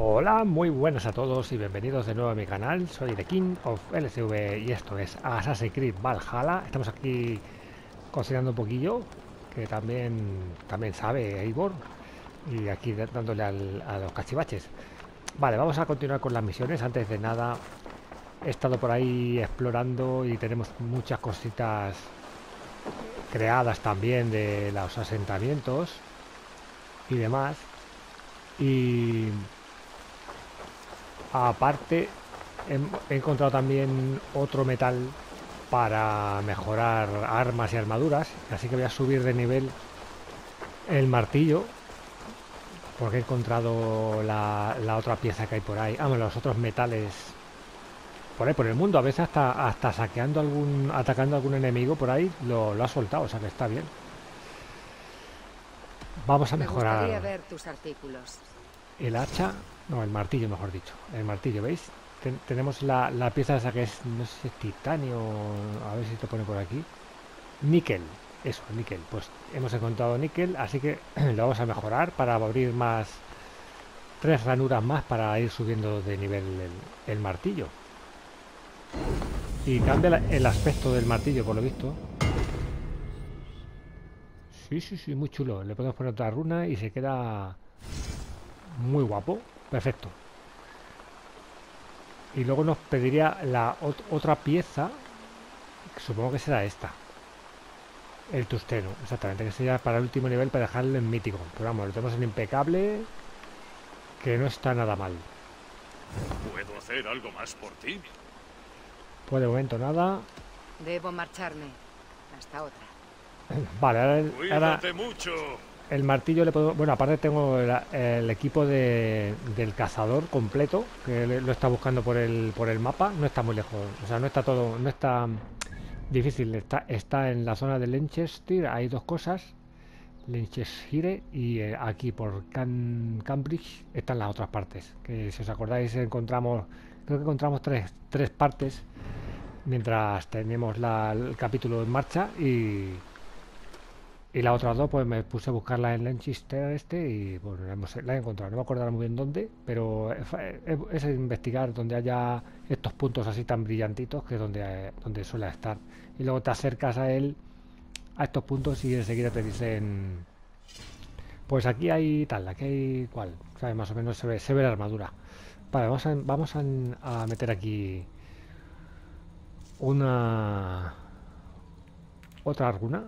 Hola, muy buenas a todos y bienvenidos de nuevo a mi canal. Soy The King of LCV y esto es Assassin's Creed Valhalla. Estamos aquí cocinando un poquillo, que también, también sabe Eivor. Y aquí dándole a los cachivaches. Vale, vamos a continuar con las misiones. Antes de nada, he estado por ahí explorando y tenemos muchas cositas creadas también de los asentamientos y demás. Y aparte he, encontrado también otro metal para mejorar armas y armaduras. Así que voy a subir de nivel el martillo. Porque he encontrado la, la otra pieza que hay por ahí. Ah, bueno, los otros metales por ahí, por el mundo. A veces hasta, hasta saqueando algún, atacando a algún enemigo por ahí, lo, lo ha soltado. O sea que está bien. Vamos a Me mejorar ver tus artículos. El hacha, no, el martillo, mejor dicho. El martillo, ¿veis? Ten- tenemos la, la pieza esa que es, no sé si es titanio, a ver si te pone por aquí. Níquel, eso, níquel. Pues hemos encontrado níquel, así que lo vamos a mejorar para abrir más, tres ranuras más para ir subiendo de nivel el, el martillo. Y cambia el aspecto del martillo, por lo visto. Sí, sí, sí, muy chulo. Le podemos poner otra runa y se queda muy guapo. Perfecto. Y luego nos pediría la ot- otra pieza. que supongo que será esta. El tusteno, exactamente. Que sería para el último nivel para dejarlo en mítico. Pero vamos, lo tenemos en impecable. Que no está nada mal. ¿Puedo hacer algo más por ti? Pues de momento nada. Debo marcharme. Hasta otra. Vale, ahora, ahora Cuídate mucho. El martillo le puedo... Bueno, aparte tengo el, equipo de- del cazador completo, que lo está buscando por el, por el mapa. No está muy lejos, o sea, no está todo... No está difícil, está, está en la zona de Lancaster, hay dos cosas. Lancaster y eh, aquí por Cambridge están las otras partes. Que si os acordáis encontramos... Creo que encontramos tres, tres partes mientras tenemos la- el capítulo en marcha y... Y las otras dos, pues me puse a buscarla en Lancaster este y bueno, la, hemos- la he encontrado. No me acuerdo muy bien dónde, pero es, es- es investigar donde haya estos puntos así tan brillantitos que es donde, donde suele estar. Y luego te acercas a él, a estos puntos y enseguida te dicen, pues aquí hay tal, aquí hay cual. ¿Sabes? Más o menos se ve, se ve la armadura. Vale, vamos a, vamos a, a meter aquí una... Otra runa.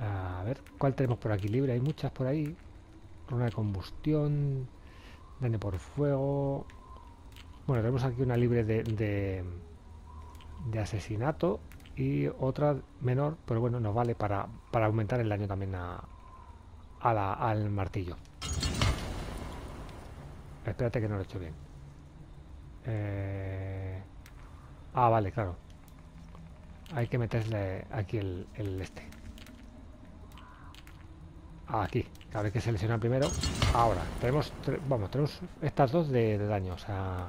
A ver, ¿cuál tenemos por aquí libre? Hay muchas por ahí. Runa de combustión, daño por fuego. Bueno, tenemos aquí una libre de, de, asesinato y otra menor, pero bueno, nos vale para, para aumentar el daño también a, a la- al martillo. Espérate que no lo he hecho bien. Eh, Ah, vale, claro. Hay que meterle aquí el este. Aquí, a ver que selecciona primero. Ahora, tenemos, vamos, tenemos estas dos de, de daño, o sea,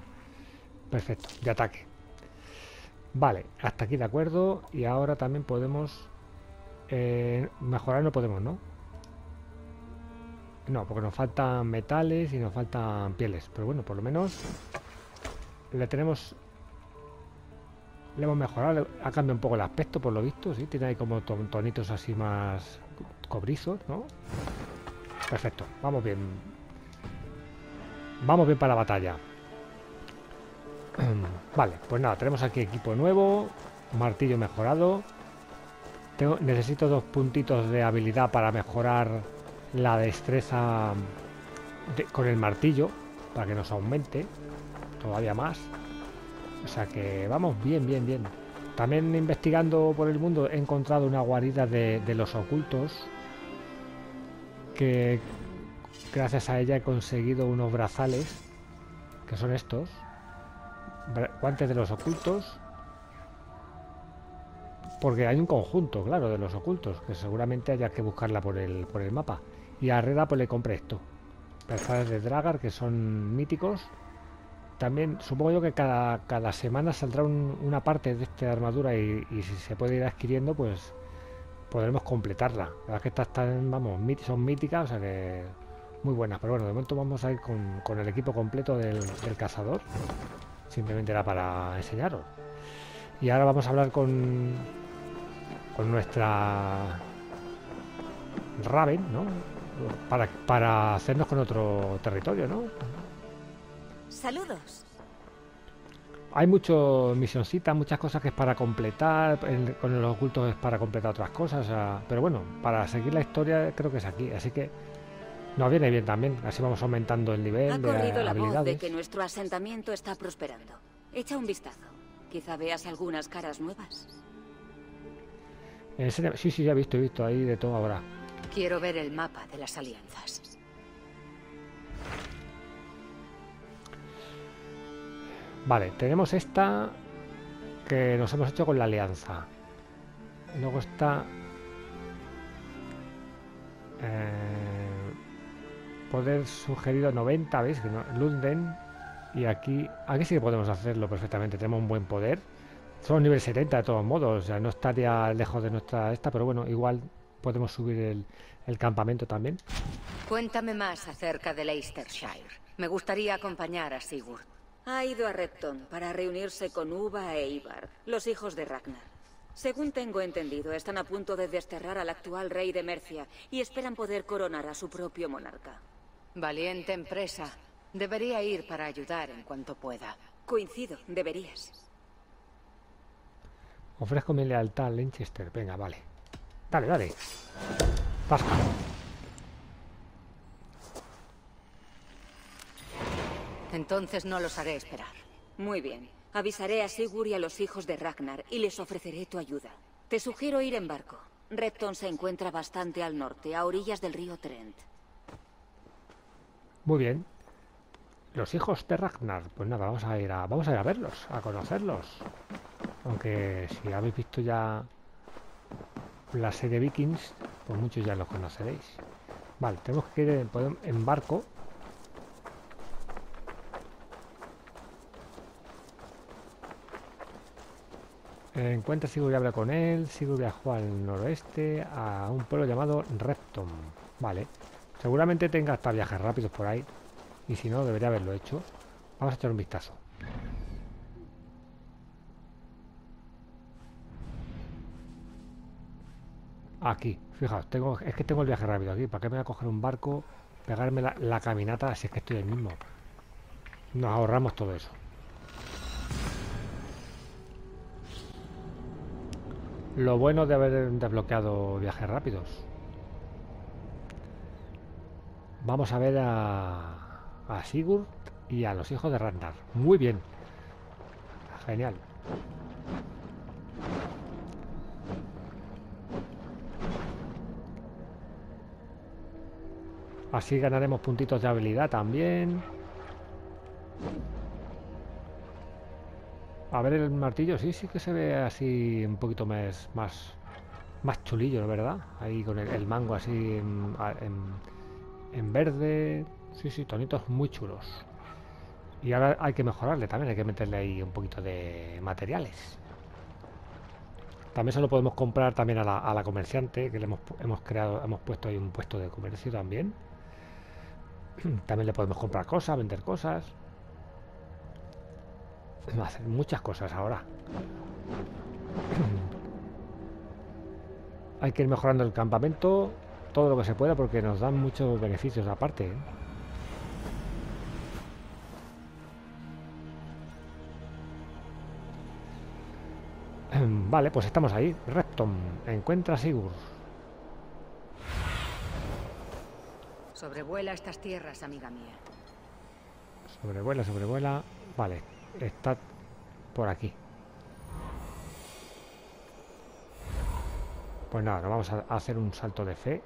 perfecto, de ataque. Vale, hasta aquí de acuerdo. Y ahora también podemos eh, mejorar, no podemos, ¿no? No, porque nos faltan metales y nos faltan pieles. Pero bueno, por lo menos le tenemos le hemos mejorado, ha cambiado un poco el aspecto por lo visto, sí, tiene ahí como ton- tonitos así más cobrizos, ¿no? Perfecto, vamos bien. Vamos bien para la batalla. Vale, pues nada, tenemos aquí equipo nuevo, martillo mejorado. Tengo, necesito dos puntitos de habilidad para mejorar la destreza de- con el martillo, para que nos aumente todavía más. O sea que vamos bien, bien, bien. También investigando por el mundo he encontrado una guarida de, los ocultos que gracias a ella he conseguido unos brazales que son estos. Guantes de los ocultos. Porque hay un conjunto, claro, de los ocultos, que seguramente haya que buscarla por el, por el mapa. Y a Herrera pues le compré esto. Brazales de Dragar, que son míticos. También supongo yo que cada, cada semana saldrá un- una parte de esta armadura y, si se puede ir adquiriendo, pues podremos completarla. La verdad es que estas están, vamos, son míticas, o sea que muy buenas. Pero bueno, de momento vamos a ir con, con el equipo completo del, del cazador. Simplemente era para enseñaros. Y ahora vamos a hablar con, con nuestra Raven, ¿no? Para, para hacernos con otro territorio, ¿no? Saludos. Hay mucho misioncitas, muchas cosas que es para completar, el- con los ocultos es para completar otras cosas, o sea, pero bueno, para seguir la historia creo que es aquí, así que nos viene bien también, así vamos aumentando el nivel Ha de corrido la voz de que nuestro asentamiento está prosperando. Echa un vistazo. Quizá veas algunas caras nuevas. En serio, sí, sí, ya he visto, he visto ahí de todo ahora. Quiero ver el mapa de las alianzas. Vale, tenemos esta que nos hemos hecho con la alianza. Luego está... eh, poder sugerido 90, ¿veis? Lunden. Y aquí, aquí sí que podemos hacerlo perfectamente. Tenemos un buen poder. Somos nivel 70 de todos modos. O sea, no estaría lejos de nuestra esta, pero bueno, igual podemos subir el, el campamento también. Cuéntame más acerca de Leicestershire. Me gustaría acompañar a Sigurd. Ha ido a Repton para reunirse con Uva e Ivar, los hijos de Ragnar. Según tengo entendido, están a punto de desterrar al actual rey de Mercia y esperan poder coronar a su propio monarca. Valiente empresa. Debería ir para ayudar en cuanto pueda. Coincido, deberías. Ofrezco mi lealtad a Lanchester. Venga, vale. Dale, dale. Tasca. Entonces no los haré esperar. Muy bien. Avisaré a Sigurd y a los hijos de Ragnar y les ofreceré tu ayuda. Te sugiero ir en barco. Repton se encuentra bastante al norte, a orillas del río Trent. Muy bien. Los hijos de Ragnar. Pues nada, vamos a ir a, vamos a ir a verlos, a conocerlos. Aunque si habéis visto ya la serie Vikings, pues muchos ya los conoceréis. Vale, tenemos que ir en barco. Encuentra a Sigurd y habla con él. Sigurd viajó al noroeste a un pueblo llamado Repton. Vale. Seguramente tenga hasta viajes rápidos por ahí. Y si no, debería haberlo hecho. Vamos a echar un vistazo. Aquí, fijaos, tengo, es que tengo el viaje rápido aquí. ¿Para qué me voy a coger un barco, pegarme la, la caminata si es que estoy el mismo? Nos ahorramos todo eso. Lo bueno de haber desbloqueado viajes rápidos. Vamos a ver a, Sigurd y a los hijos de Ragnar. Muy bien. Genial. Así ganaremos puntitos de habilidad también. A ver el martillo, sí, sí que se ve así un poquito más, más, más chulillo, ¿verdad? Ahí con el, mango así en, verde. Sí, sí, tonitos muy chulos. Y ahora hay que mejorarle también, hay que meterle ahí un poquito de materiales. También se lo podemos comprar también a la, a la comerciante, que le hemos, hemos creado, hemos puesto ahí un puesto de comercio también. También le podemos comprar cosas, vender cosas. Hacer muchas cosas ahora. Hay que ir mejorando el campamento todo lo que se pueda porque nos dan muchos beneficios aparte. ¿eh? Vale, pues estamos ahí. Repton, encuentra a Sigurd. Sobrevuela estas tierras, amiga mía. Sobrevuela, sobrevuela. Vale, está por aquí. Pues nada, nos vamos a hacer un salto de fe.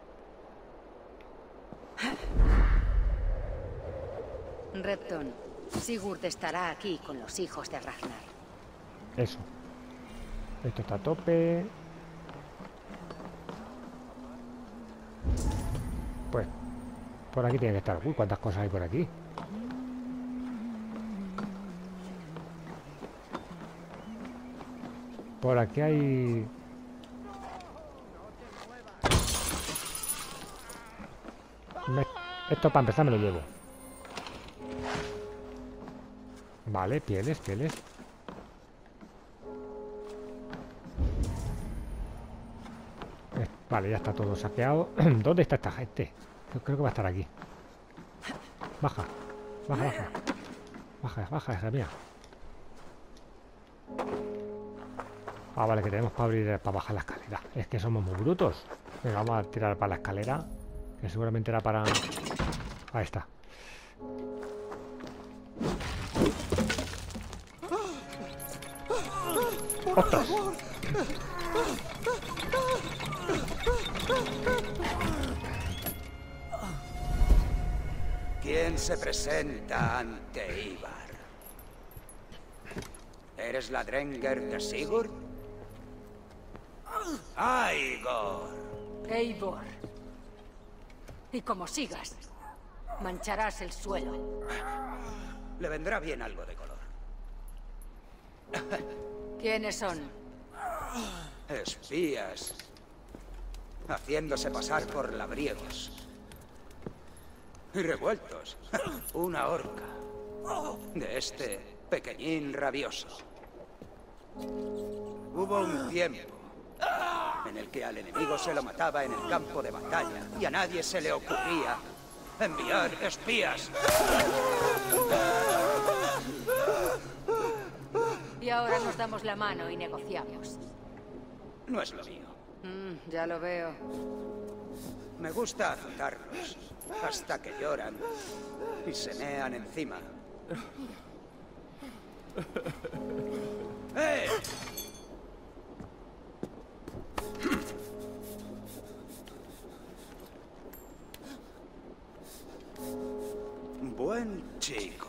Repton, Sigurd estará aquí con los hijos de Ragnar. Eso. Esto está a tope. Pues por aquí tiene que estar. Uy, cuántas cosas hay por aquí. Por aquí hay... Esto para empezar me lo llevo. Vale, pieles, pieles. Eh, Vale, ya está todo saqueado. ¿Dónde está esta gente? Yo creo que va a estar aquí. Baja, baja, baja. Baja, baja, hija mía. Ah, vale, que tenemos para abrir para bajar la escalera. Es que somos muy brutos. Venga, vamos a tirar para la escalera. Que seguramente era para... Ahí está. ¡Ostras! ¿Quién se presenta ante Ivar? ¿Eres la Drenger de Sigurd? ¡Aigor! Eivor. Y como sigas, mancharás el suelo. Le vendrá bien algo de color. ¿Quiénes son? Espías. Haciéndose pasar por labriegos. Y revueltos. Una horca. De este pequeñín rabioso. Hubo un tiempo en el que al enemigo se lo mataba en el campo de batalla y a nadie se le ocurría enviar espías. Y ahora nos damos la mano y negociamos. No es lo mío. Mm, ya lo veo. Me gusta azotarlos hasta que lloran y se mean encima. ¡Eh! Buen chico.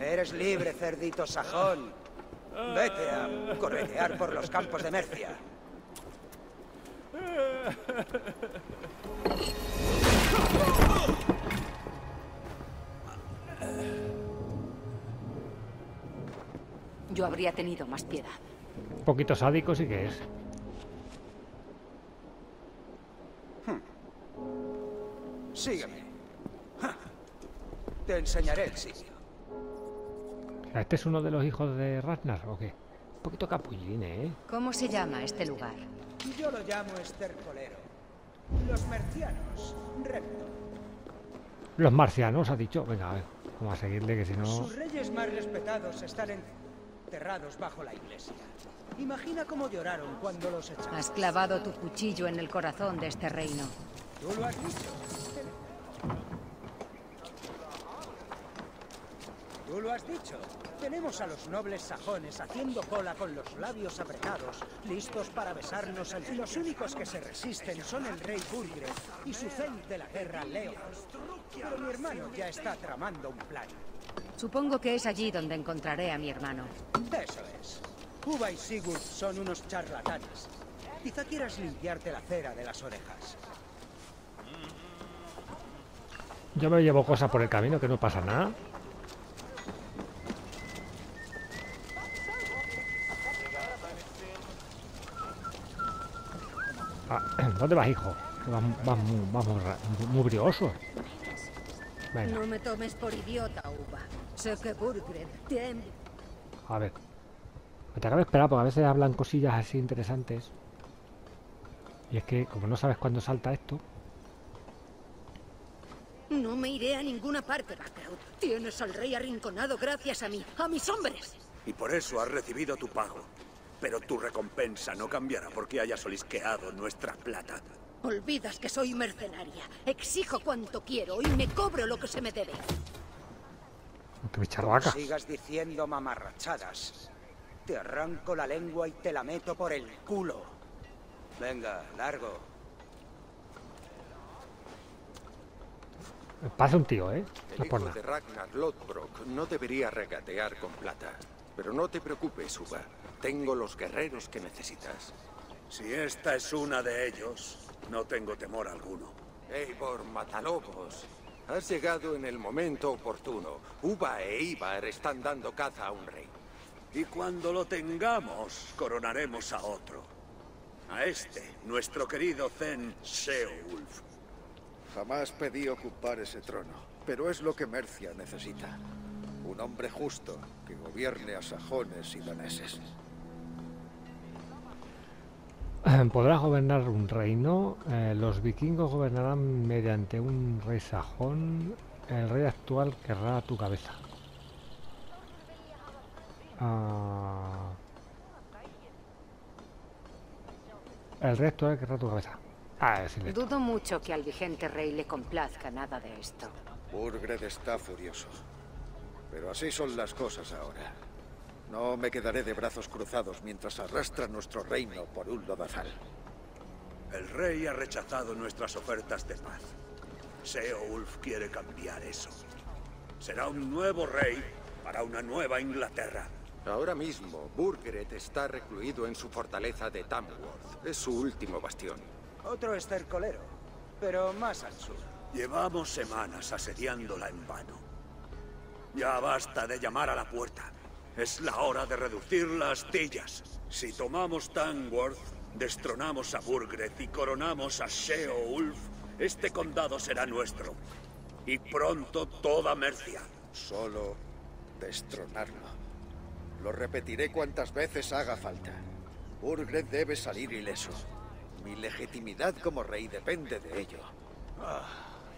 Eres libre, cerdito sajón. Vete a corretear por los campos de Mercia. Yo habría tenido más piedad. Un poquito sádico sí que es. Sígueme. Te enseñaré el sitio. ¿Este es uno de los hijos de Ragnar o qué? Un poquito capullín, ¿eh? ¿Cómo se llama este lugar? Yo lo llamo estercolero. Los mercianos, recto. Los marcianos, ha dicho. Venga, a ver. Vamos a seguirle, que si no... Sus reyes más respetados están enterrados bajo la iglesia. Imagina cómo lloraron cuando los echaron. Has clavado tu cuchillo en el corazón de este reino. Tú lo has dicho. Tú lo has dicho. Tenemos a los nobles sajones haciendo cola con los labios apretados, listos para besarnos al Los únicos que se resisten son el rey Burgred y su zen de la guerra Leo. Pero mi hermano ya está tramando un plan. Supongo que es allí donde encontraré a mi hermano. Eso es. Cuba y Sigurd son unos charlatanes. Quizá quieras limpiarte la cera de las orejas. Yo me llevo cosas por el camino, que no pasa nada. Ah, ¿Dónde vas, hijo? Que vas, vas muy, vas muy ra- muy brioso. Venga, No me tomes por idiota, Uva. Sé que Burgred te... a ver. Me tengo que esperar porque a veces hablan cosillas así interesantes. Y es que, como no sabes cuándo salta esto, No me iré a ninguna parte, Backraut. Tienes al rey arrinconado gracias a mí, a mis hombres. Y por eso has recibido tu pago. Pero tu recompensa no cambiará porque hayas olisqueado nuestra plata. Olvidas que soy mercenaria. Exijo cuanto quiero y me cobro lo que se me debe. bicharraca. Sigas diciendo mamarrachadas. Te arranco la lengua y te la meto por el culo. Venga, largo. Parece un tío, ¿eh? No El hijo de Ragnar Lodbrok no debería regatear con plata. Pero no te preocupes, Uva. Tengo los guerreros que necesitas. Si esta es una de ellos, no tengo temor alguno. Eivor Matalobos, has llegado en el momento oportuno. Uva e Ivar están dando caza a un rey. Y cuando lo tengamos, coronaremos a otro. A este, nuestro querido Zen Seowulf. Jamás pedí ocupar ese trono, pero es lo que Mercia necesita. Un hombre justo que gobierne a sajones y daneses. Podrá gobernar un reino. eh, los vikingos gobernarán mediante un rey sajón. El rey actual querrá tu cabeza. Ah. El rey actual querrá tu cabeza. Ah. Dudo mucho que al vigente rey le complazca nada de esto. Burgred está furioso. Pero así son las cosas ahora. No me quedaré de brazos cruzados mientras arrastra nuestro reino por un lodazal. El rey ha rechazado nuestras ofertas de paz. Seowulf quiere cambiar eso. Será un nuevo rey para una nueva Inglaterra. Ahora mismo, Burgred está recluido en su fortaleza de Tamworth. Es su último bastión. Otro estercolero, pero más al sur. Llevamos semanas asediándola en vano. Ya basta de llamar a la puerta. Es la hora de reducir las astillas. Si tomamos Tamworth, destronamos a Burgred y coronamos a Sheolf, este condado será nuestro. Y pronto toda Mercia. Solo destronarlo. Lo repetiré cuantas veces haga falta. Burgred debe salir ileso. Mi legitimidad como rey depende de ello.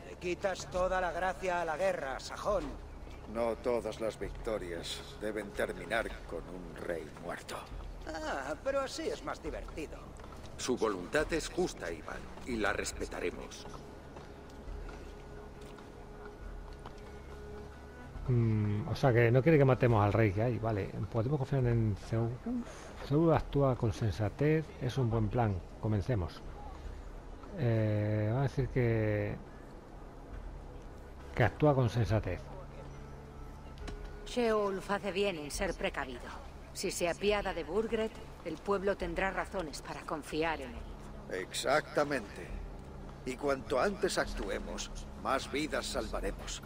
Le quitas toda la gracia a la guerra, sajón. No todas las victorias deben terminar con un rey muerto. Ah, pero así es más divertido. Su voluntad es justa, Iván, y la respetaremos. Mm, o sea que no quiere que matemos al rey que hay, vale. Podemos confiar en Zeus. Zeus actúa con sensatez, es un buen plan. Comencemos. Eh, vamos a decir que que actúa con sensatez. Sheolf hace bien en ser precavido. Si se apiada de Burgred, el pueblo tendrá razones para confiar en él. Exactamente. Y cuanto antes actuemos, más vidas salvaremos.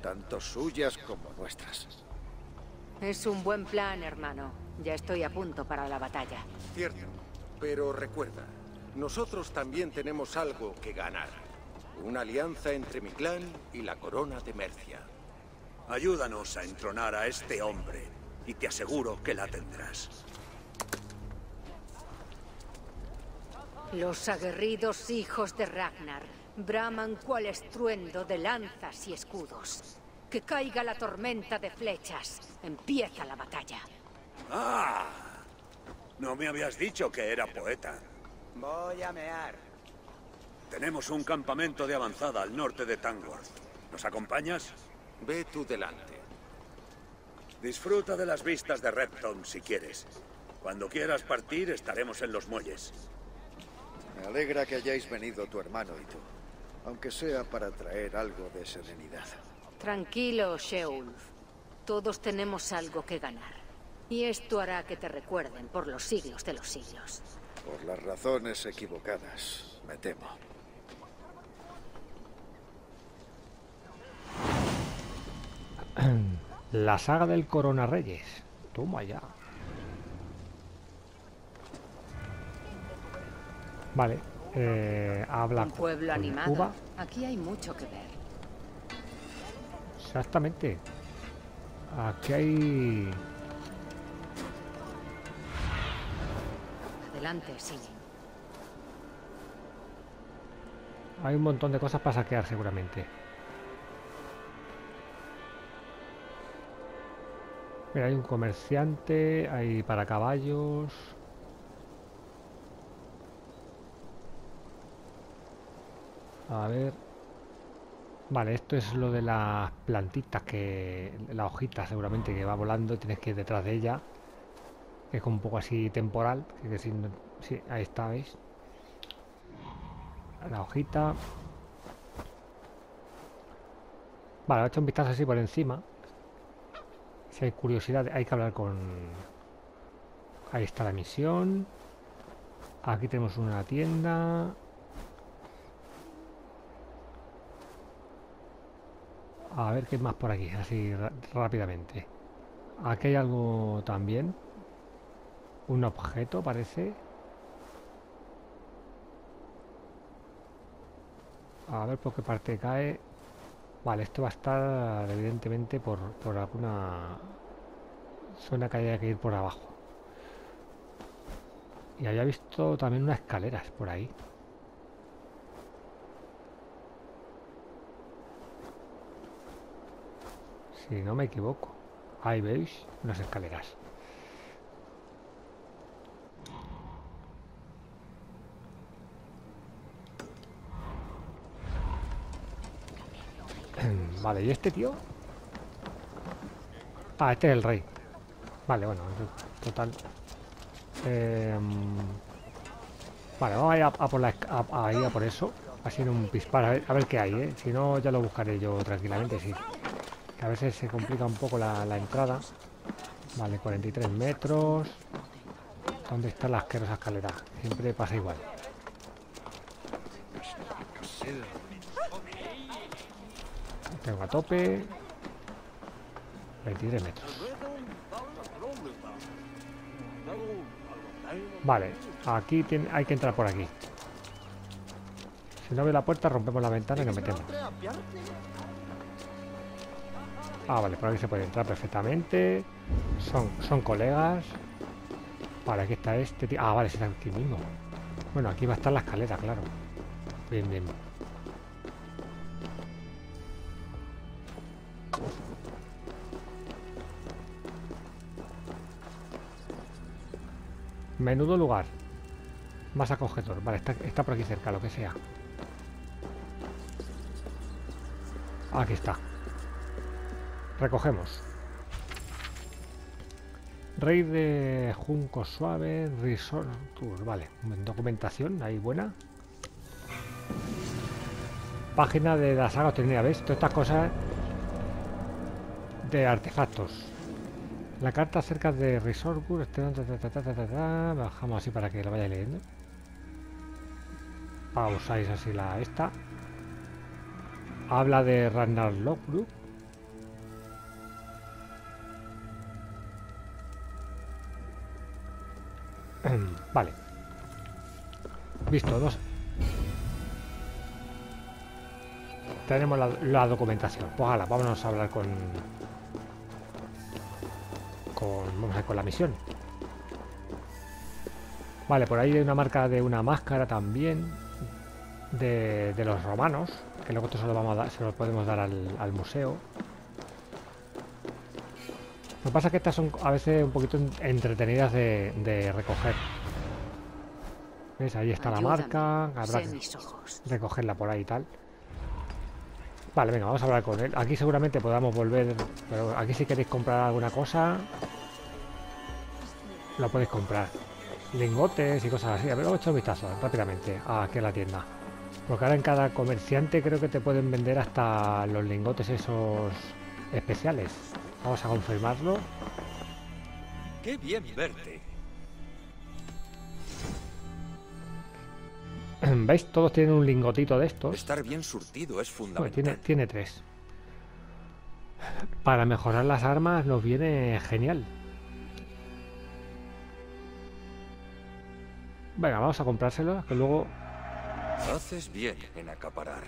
Tanto suyas como nuestras. Es un buen plan, hermano. Ya estoy a punto para la batalla. Cierto. Pero recuerda, nosotros también tenemos algo que ganar. Una alianza entre mi clan y la corona de Mercia. Ayúdanos a entronar a este hombre y te aseguro que la tendrás. Los aguerridos hijos de Ragnar braman cual estruendo de lanzas y escudos. Que caiga la tormenta de flechas. Empieza la batalla. ¡Ah! No me habías dicho que era poeta. Voy a mear. Tenemos un campamento de avanzada al norte de Tamworth. ¿Nos acompañas? Ve tú delante. Disfruta de las vistas de Repton si quieres. Cuando quieras partir estaremos en los muelles. Me alegra que hayáis venido tu hermano y tú. Aunque sea para traer algo de serenidad. Tranquilo, Sheulf. Todos tenemos algo que ganar. Y esto hará que te recuerden por los siglos de los siglos. Por las razones equivocadas, me temo. La saga del Corona Reyes. Toma ya. Vale. eh, habla Un pueblo con animado. Uva. Aquí hay mucho que ver. Exactamente. Aquí hay... Adelante, Sigyn. Hay un montón de cosas para saquear seguramente. Mira, hay un comerciante, hay para caballos. A ver. Vale, esto es lo de las plantitas que... La hojita seguramente que va volando, tienes que ir detrás de ella. Es un poco así temporal. que- que sí, ahí está, ¿veis? La hojita. Vale, he hecho un vistazo así por encima. Si hay curiosidad, hay que hablar con... Ahí está la misión. Aquí tenemos una tienda. A ver qué más por aquí, así rápidamente. Aquí hay algo también. Un objeto, parece. A ver por qué parte cae. Vale, esto va a estar evidentemente por, por alguna zona que haya que ir por abajo. Y había visto también unas escaleras por ahí. Si no me equivoco. Ahí veis unas escaleras. Vale, ¿y este tío? Ah, este es el rey. Vale, bueno, total. Em, vale, vamos a ir a, por la, a, a, por eso. Así en un pispar, a ver, a ver qué hay, ¿eh? Si no, ya lo buscaré yo tranquilamente, sí. A veces se complica un poco la, la entrada. Vale, 43 metros. ¿Dónde está la asquerosa escalera? Siempre pasa igual. Tengo a tope. 23 metros. Vale, aquí tiene, hay que entrar por aquí. Si no ve la puerta, rompemos la ventana y nos metemos. Ah, vale, por aquí se puede entrar perfectamente. Son, son colegas. Vale, aquí está este tío. Ah, vale, está aquí mismo. Bueno, aquí va a estar la escalera, claro. Bien, bien. Menudo lugar. Más acogedor. Vale, está, por aquí cerca, lo que sea. Aquí está. Recogemos. Rey de Junco Suave, Resort. Vale, documentación, ahí buena. Página de la saga tenía, ¿ves? Todas estas cosas de artefactos. La carta acerca de Resort este, bajamos así para que la vaya leyendo. Pausáis así la esta. Habla de Ragnar Lockbrook. vale. Visto, dos. Tenemos la, documentación. Pues hala, vámonos a hablar con, con, vamos a ver, con la misión. Vale, por ahí hay una marca de una máscara también de, los romanos, que luego esto se lo, vamos a dar, se lo podemos dar al, museo. Lo que pasa es que estas son a veces un poquito entretenidas de, recoger. ¿Ves? Ahí está la marca. Habrá que recogerla por ahí y tal. Vale, venga, vamos a hablar con él. Aquí seguramente podamos volver, pero aquí si queréis comprar alguna cosa, lo podéis comprar. Lingotes y cosas así. A ver, vamos a echar un vistazo rápidamente aquí a la tienda. Porque ahora en cada comerciante creo que te pueden vender hasta los lingotes esos especiales. Vamos a confirmarlo. Qué bien verte. ¿Veis? Todos tienen un lingotito de estos. Estar bien surtido es fundamental. tiene, tiene tres. Para mejorar las armas nos viene genial. Venga, vamos a comprárselo, que luego... Haces bien en acaparar.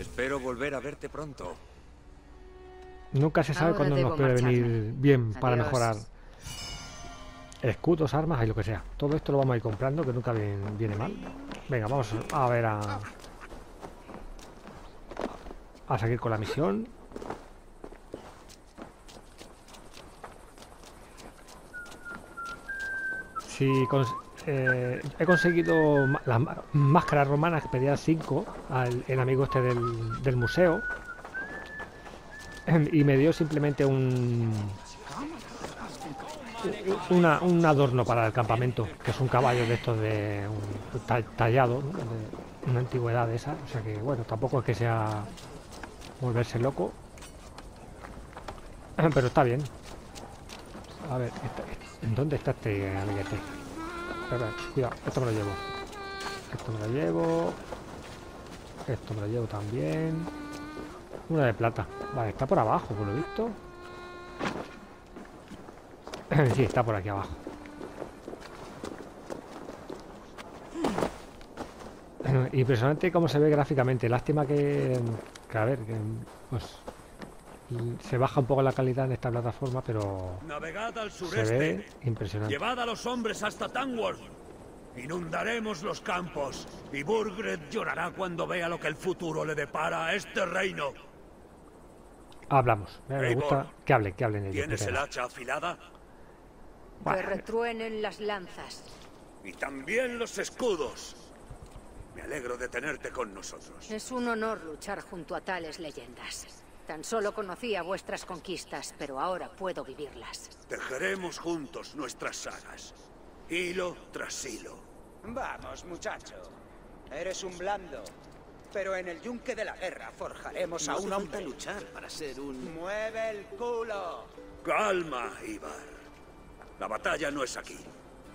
Espero volver a verte pronto. Nunca se sabe cuándo nos puede venir bien para mejorar escudos, armas y lo que sea. Todo esto lo vamos a ir comprando, que nunca viene, mal. Venga, vamos a ver a... A seguir con la misión. Si eh, he conseguido las máscaras romanas que pedía 5 al el amigo este del, del museo. Y me dio simplemente un, un adorno para el campamento, que es un caballo de estos de tallado, de una antigüedad de esa, o sea que bueno, tampoco es que sea volverse loco, pero está bien. A ver, ¿en dónde está este amiguete? cuidado, esto me lo llevo. Esto me lo llevo. Esto me lo llevo también. Una de plata. Vale, está por abajo, por lo visto. sí, está por aquí abajo. impresionante cómo se ve gráficamente. Lástima que, que, a ver, que pues se baja un poco la calidad en esta plataforma, pero Navegad al se sureste. ve impresionante. Llevad a los hombres hasta Tamworth. Inundaremos los campos y Burgred llorará cuando vea lo que el futuro le depara a este reino. Hablamos. Me, gusta que hablen, que hablen ellos. ¿Tienes el hacha afilada? Que retruenen las lanzas. Y también los escudos. Me alegro de tenerte con nosotros. Es un honor luchar junto a tales leyendas. Tan solo conocía vuestras conquistas, pero ahora puedo vivirlas. Tejeremos juntos nuestras sagas. Hilo tras hilo. Vamos, muchacho. Eres un blando. Pero en el yunque de la guerra forjaremos a un hombre. luchar para ser un... ¡Mueve el culo! Calma, Ibar. La batalla no es aquí.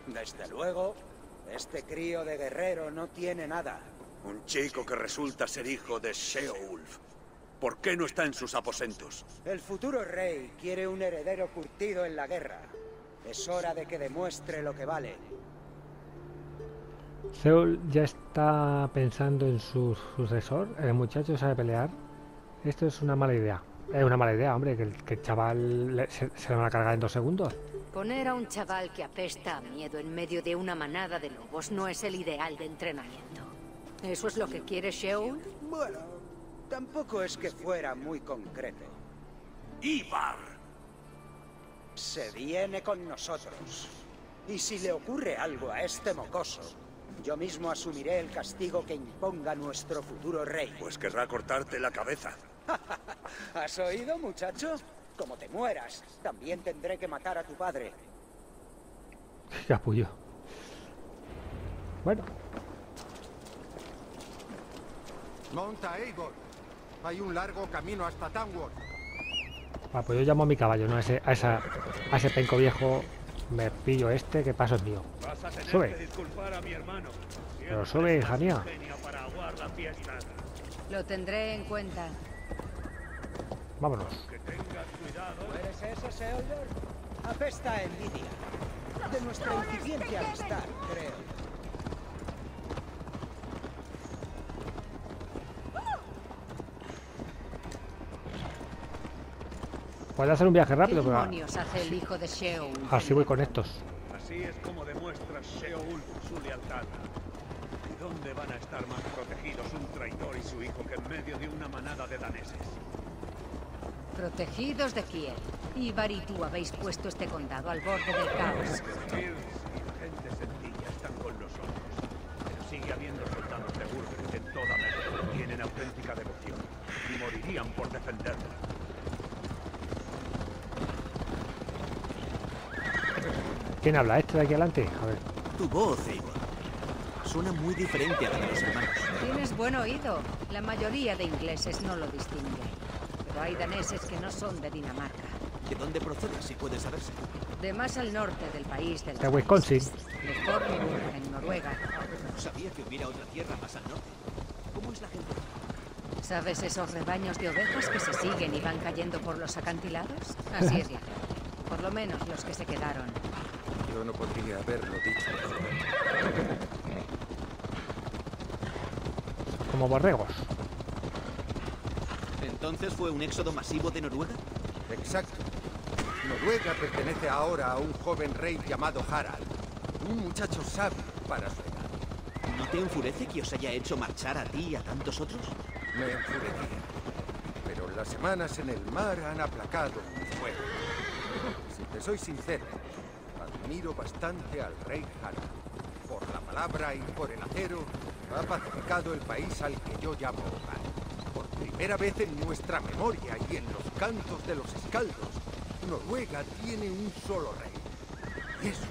Desde luego, este crío de guerrero no tiene nada. Un chico que resulta ser hijo de Sheolf. ¿Por qué no está en sus aposentos? El futuro rey quiere un heredero curtido en la guerra. Es hora de que demuestre lo que vale. Zeus ya está pensando en su sucesor. El muchacho sabe pelear. Esto es una mala idea. Es una mala idea, hombre, que el, que el chaval le- se, se lo van a cargar en dos segundos. Poner a un chaval que apesta a miedo en medio de una manada de lobos no es el ideal de entrenamiento. ¿Eso es lo que quiere Sheol? Bueno, tampoco es que fuera muy concreto. ¡Ibar! Se viene con nosotros. Y si le ocurre algo a este mocoso, yo mismo asumiré el castigo que imponga nuestro futuro rey. Pues querrá cortarte la cabeza. ¿Has oído, muchacho? Como te mueras, también tendré que matar a tu padre. Capullo. Bueno, Monta, Eivor. Hay un largo camino hasta Tamworth. ah, pues yo llamo a mi caballo, ¿no? A ese, a esa, a ese penco viejo. Me pillo este, que paso es mío. Vas a tener Sube. que disculpar a mi hermano. Pero sube, hija mía. Lo tendré en cuenta. Vámonos. Que tengas cuidado. ¿Tú eres ese, Seolder? Apesta a envidia. De nuestra incipiente amistad, creo. Puede hacer un viaje ¿Qué rápido, pero demonios hace el hijo de Sheol? así voy con estos. Así es como demuestra Sheolf su lealtad. ¿Y dónde van a estar más protegidos un traidor y su hijo que en medio de una manada de daneses? ¿Protegidos de quién? Ibar y tú habéis puesto este condado al borde del caos. Gente sencilla están con nosotros. Pero sigue habiendo soldados de Burgred en toda que tienen auténtica devoción y morirían por defenderla. ¿Quién habla? ¿Este de aquí adelante? A ver. Tu voz, Eivor. Suena muy diferente a la de los hermanos. Tienes buen oído. La mayoría de ingleses no lo distingue. Pero hay daneses que no son de Dinamarca. ¿De dónde procedes, si puede saberse? De más al norte del país de De Wisconsin. De Forneburg, en Noruega. No sabía que hubiera otra tierra más al norte. ¿Cómo es la gente? ¿Sabes esos rebaños de ovejas que se siguen y van cayendo por los acantilados? Así es, ya. Por lo menos los que se quedaron. Yo no podría haberlo dicho. Como borregos. ¿Entonces fue un éxodo masivo de Noruega? Exacto. Noruega pertenece ahora a un joven rey llamado Harald. Un muchacho sabio para su edad. ¿No te enfurece que os haya hecho marchar a ti y a tantos otros? Me enfurecía. Pero las semanas en el mar han aplacado mi fuego. Si te soy sincero, admiro bastante al rey Harald. Por la palabra y por el acero, ha pacificado el país al que yo llamo hogar. Primera vez en nuestra memoria y en los cantos de los escaldos, Noruega tiene un solo rey. Eso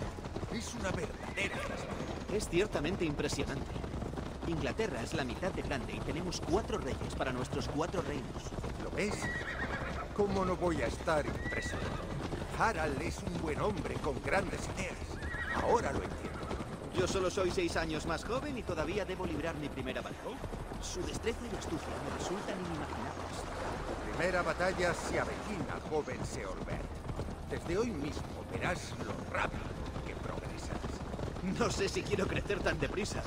es una verdadera. Es ciertamente impresionante. Inglaterra es la mitad de grande y tenemos cuatro reyes para nuestros cuatro reinos. ¿Lo ves? ¿Cómo no voy a estar impresionado? Harald es un buen hombre con grandes ideas. Ahora lo entiendo. Yo solo soy seis años más joven y todavía debo librar mi primera batalla. Su destreza y astucia me resultan inimaginables. Tu primera batalla se avecina, joven Seolbert. Desde hoy mismo verás lo rápido que progresas. No sé si quiero crecer tan deprisa.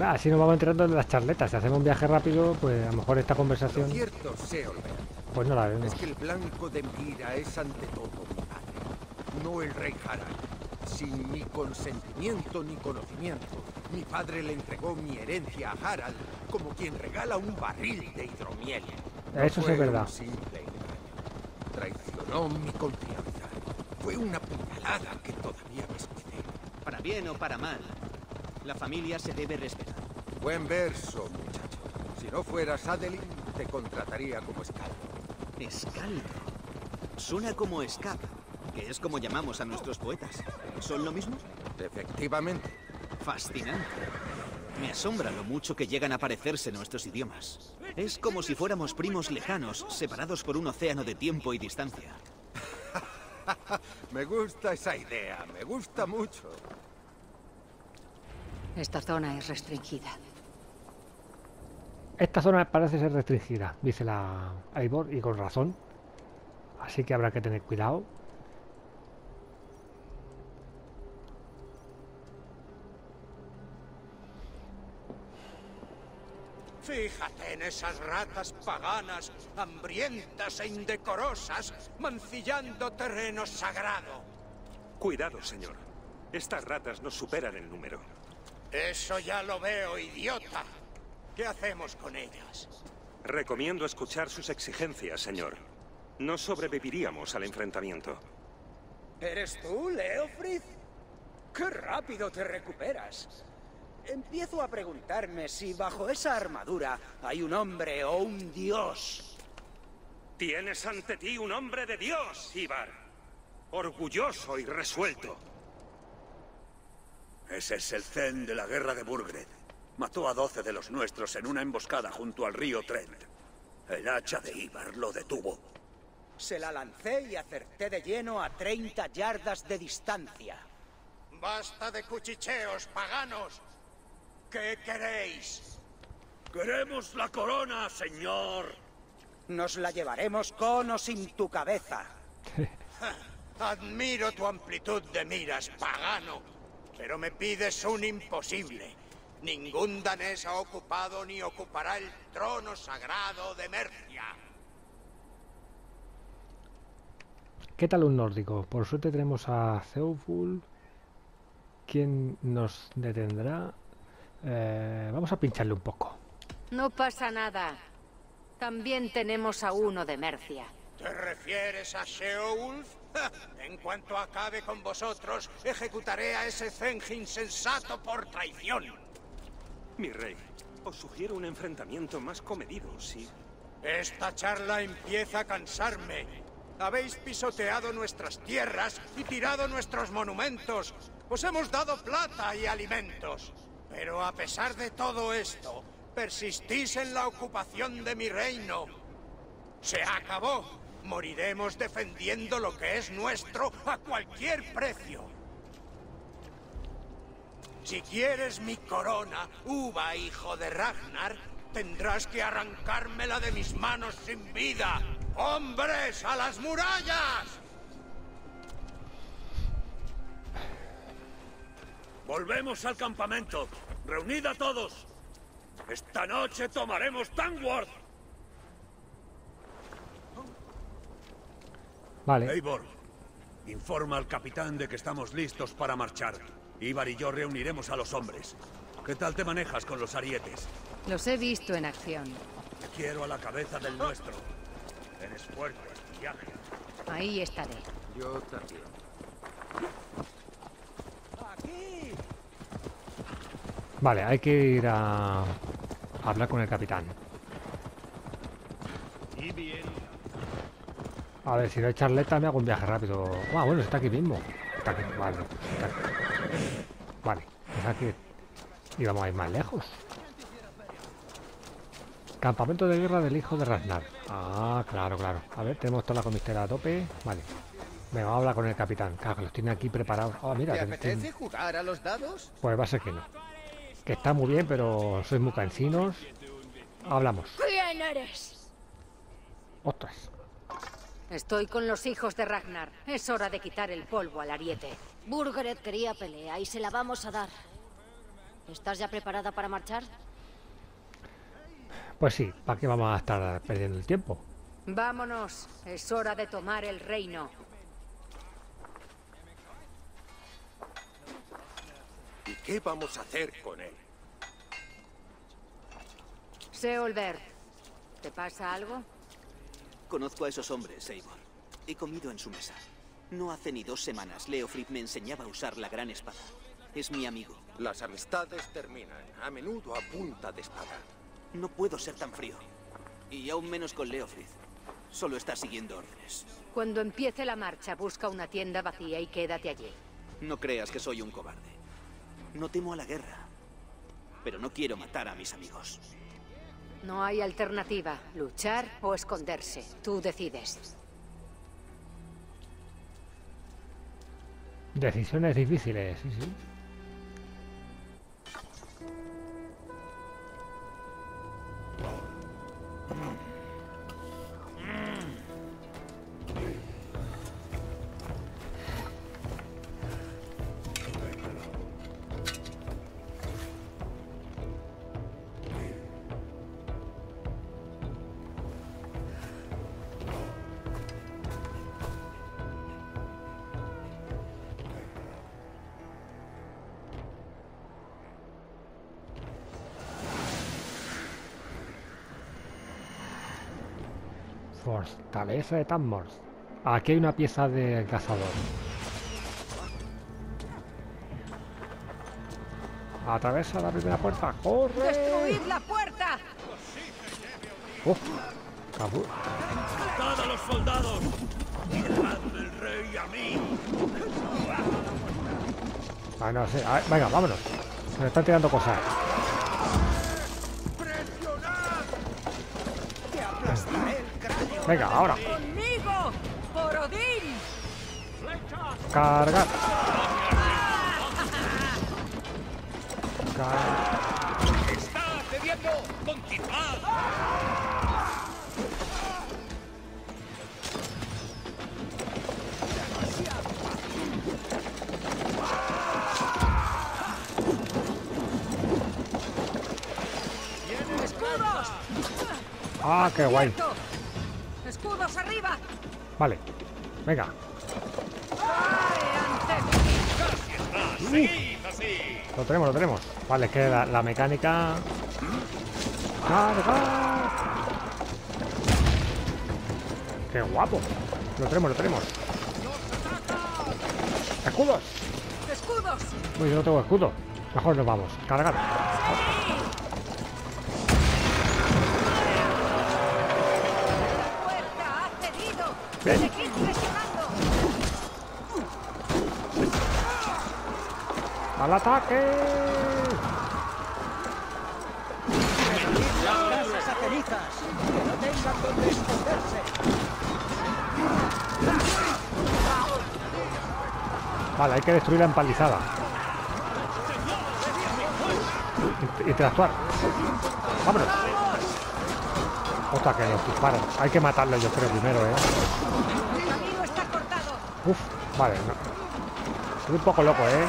Va, así nos vamos enterando de las charletas. Si hacemos un viaje rápido, pues a lo mejor esta Lo conversación cierto, Seolver, pues no la vemos. es que el blanco de Mira es ante todo mi padre, no el rey Harald. Sin mi consentimiento ni conocimiento, mi padre le entregó mi herencia a Harald como quien regala un barril de hidromiel. No Eso sí es verdad. un simple engaño. Traicionó mi confianza. Fue una puñalada que todavía me escuece. Para bien o para mal, la familia se debe respetar. Buen verso, muchacho. Si no fueras Adeline, te contrataría como escaldo. Escaldo. Suena como escap, que es como llamamos a nuestros poetas. ¿Son lo mismo? Efectivamente. Fascinante. Me asombra lo mucho que llegan a parecerse nuestros idiomas. Es como si fuéramos primos lejanos, separados por un océano de tiempo y distancia. me gusta esa idea, me gusta mucho. Esta zona es restringida. Esta zona parece ser restringida, dice la Eivor, y con razón. Así que habrá que tener cuidado. Fíjate en esas ratas paganas, hambrientas e indecorosas, mancillando terreno sagrado. Cuidado, señor. Estas ratas nos superan el número. Eso ya lo veo, idiota. ¿Qué hacemos con ellas? Recomiendo escuchar sus exigencias, señor. No sobreviviríamos al enfrentamiento. ¿Eres tú, Leofrid? ¡Qué rápido te recuperas! Empiezo a preguntarme si bajo esa armadura hay un hombre o un dios. Tienes ante ti un hombre de Dios, Ibar. Orgulloso y resuelto. Ese es el Zen de la guerra de Burgred. Mató a doce de los nuestros en una emboscada junto al río Trent. El hacha de Ibar lo detuvo. Se la lancé y acerté de lleno a 30 yardas de distancia. ¡Basta de cuchicheos, paganos! ¿Qué queréis? ¡Queremos la corona, señor! Nos la llevaremos con o sin tu cabeza. Admiro tu amplitud de miras, pagano. Pero me pides un imposible. Ningún danés ha ocupado ni ocupará el trono sagrado de Mercia. ¿Qué tal un nórdico? Por suerte tenemos a Zeuful. ¿Quién nos detendrá? Eh, vamos a pincharle un poco. No pasa nada. También tenemos a uno de Mercia. ¿Te refieres a Sheolf? Ja, En cuanto acabe con vosotros, ejecutaré a ese Zeng insensato por traición. Mi rey, os sugiero un enfrentamiento más comedido, sí. Esta charla empieza a cansarme. Habéis pisoteado nuestras tierras y tirado nuestros monumentos. Os hemos dado plata y alimentos. Pero a pesar de todo esto, persistís en la ocupación de mi reino. Se acabó. Moriremos defendiendo lo que es nuestro a cualquier precio. Si quieres mi corona, Uva, hijo de Ragnar, tendrás que arrancármela de mis manos sin vida. ¡Hombres, a las murallas! Volvemos al campamento. Reunid a todos. Esta noche tomaremos Tangworth. Vale. Eivor, informa al capitán de que estamos listos para marchar. Ivar y yo reuniremos a los hombres. ¿Qué tal te manejas con los arietes? Los he visto en acción. Te quiero a la cabeza del nuestro. Eres fuerte, viaje. Ahí estaré. Yo también. ¡Aquí! Vale, hay que ir a, a hablar con el capitán. Y. A ver, si no hay charleta me hago un viaje rápido. Ah, bueno, está aquí mismo. Está aquí, vale. está aquí. Vale, pues aquí íbamos a ir más lejos. Campamento de guerra del hijo de Ragnar. Ah, claro, claro. A ver, tenemos toda la comistera a tope. Vale. Me vamos a hablar con el capitán. Claro, que los tiene aquí preparados. Ah, mira. ¿Te tiene- apetece jugar a los dados? Pues va a ser que no. Que está muy bien, pero sois muy cansinos. Hablamos. ¿Quién eres? Ostras. Estoy con los hijos de Ragnar. Es hora de quitar el polvo al ariete. Burgred quería pelea y se la vamos a dar. ¿Estás ya preparada para marchar? Pues sí, ¿para qué vamos a estar perdiendo el tiempo? Vámonos. Es hora de tomar el reino. ¿Y qué vamos a hacer con él? Seolbert, ¿te pasa algo? Conozco a esos hombres, Eivor. He comido en su mesa. No hace ni dos semanas Leofrid me enseñaba a usar la gran espada. Es mi amigo. Las amistades terminan, a menudo a punta de espada. No puedo ser tan frío. Y aún menos con Leofrid. Solo está siguiendo órdenes. Cuando empiece la marcha, busca una tienda vacía y quédate allí. No creas que soy un cobarde. No temo a la guerra. Pero no quiero matar a mis amigos. No hay alternativa. Luchar o esconderse. Tú decides. Decisiones difíciles, sí, sí. Fortaleza de Tanmors. Aquí hay una pieza de cazador. Atravesa la primera puerta. ¡Corre! ¡Destruid la puerta! ¡Uf! Cabu- ¡Matad a los soldados! ¡Dejadme el rey a mí! Ah, no sé. Ah, venga, vámonos. Se me están tirando cosas. Venga, ahora. ¡Conmigo! ¡Por Odín! Cargar. Car- ¡Está cediendo! ¡Continuad! Ah, qué guay. Vale. Venga. Lo tenemos, lo tenemos. Vale, es que la, la mecánica... ¡Qué guapo! Lo tenemos, lo tenemos. ¡Escudos! ¡Escudos! Uy, yo no tengo escudo. Mejor nos vamos. Cargar. ¡Seguid presionando! ¡Al ataque! Las casas a cenizas! ¡Que no tengan donde esconderse! Vale, hay que destruir la empalizada. Int- Interactuar. Vámonos. Hay que matarlo yo creo primero, eh. Uf, vale, no. Estoy un poco loco, eh.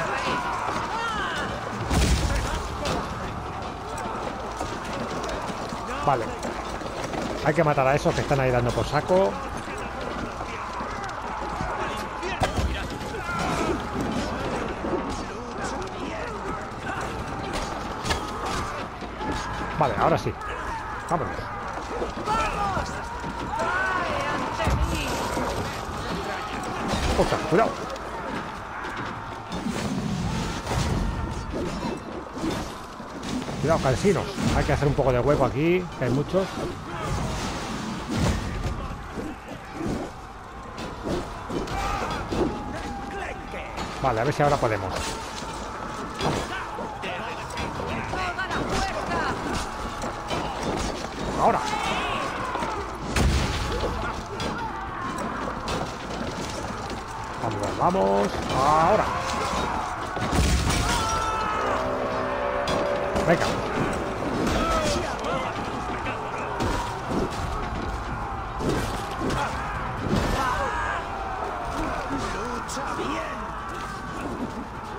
Vale. Hay que matar a esos que están ahí dando por saco. Vale, ahora sí. Vámonos. Ostras, cuidado. Cuidado, cansinos. Hay que hacer un poco de hueco aquí, que hay muchos. Vale, a ver si ahora podemos. Ahora. Vamos. Ahora. Venga.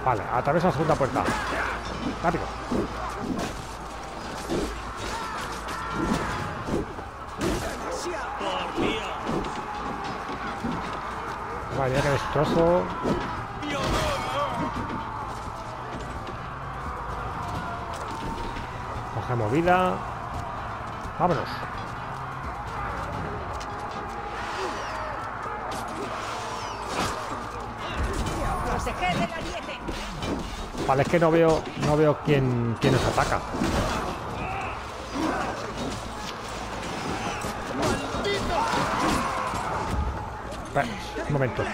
Vale, atraviesa la segunda puerta. Rápido. Destrozo. Cogemos vida. Vámonos. Vale, es que no veo, no veo quién, quién nos ataca. Un momento.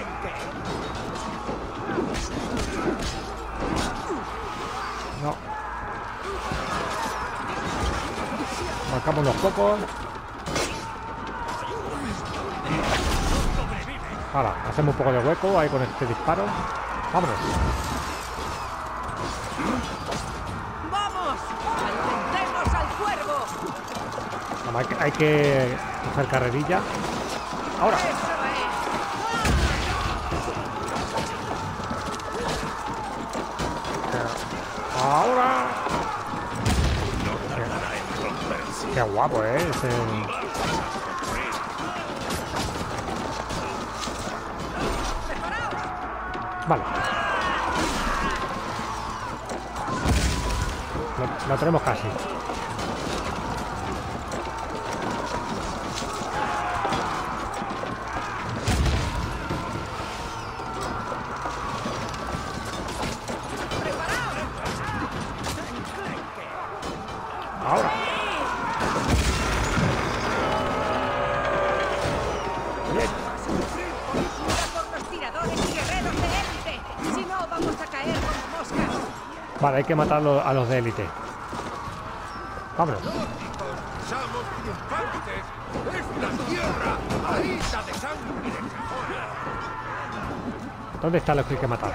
Marcamos unos pocos. Ahora, hacemos un poco de hueco ahí con este disparo. Vámonos. ¡Vamos! ¡Alentemos al cuervo! Vamos, hay, que, hay que coger carrerilla. Ahora. Ahora. Qué, guapo, ¿eh? Ese... Vale. Lo, lo tenemos casi. Hay que matar a los de élite. Vámonos. ¿Dónde están los que hay que matar?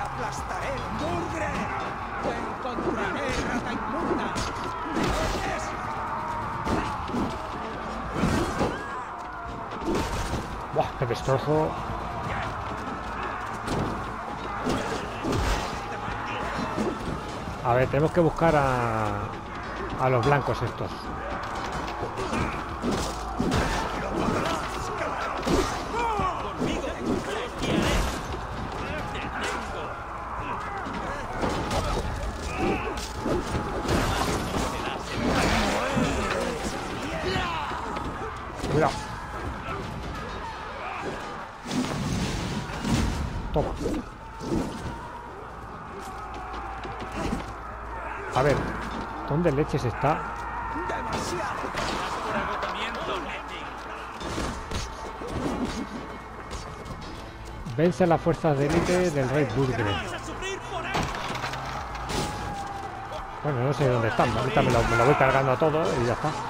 ¡Buah! ¡Qué destrozo! A ver, tenemos que buscar a, a los blancos estos. Leches está? Vence a las fuerzas de élite del rey Burgren. Bueno, no sé dónde están. Ahorita me lo, me lo voy cargando a todo y ya está.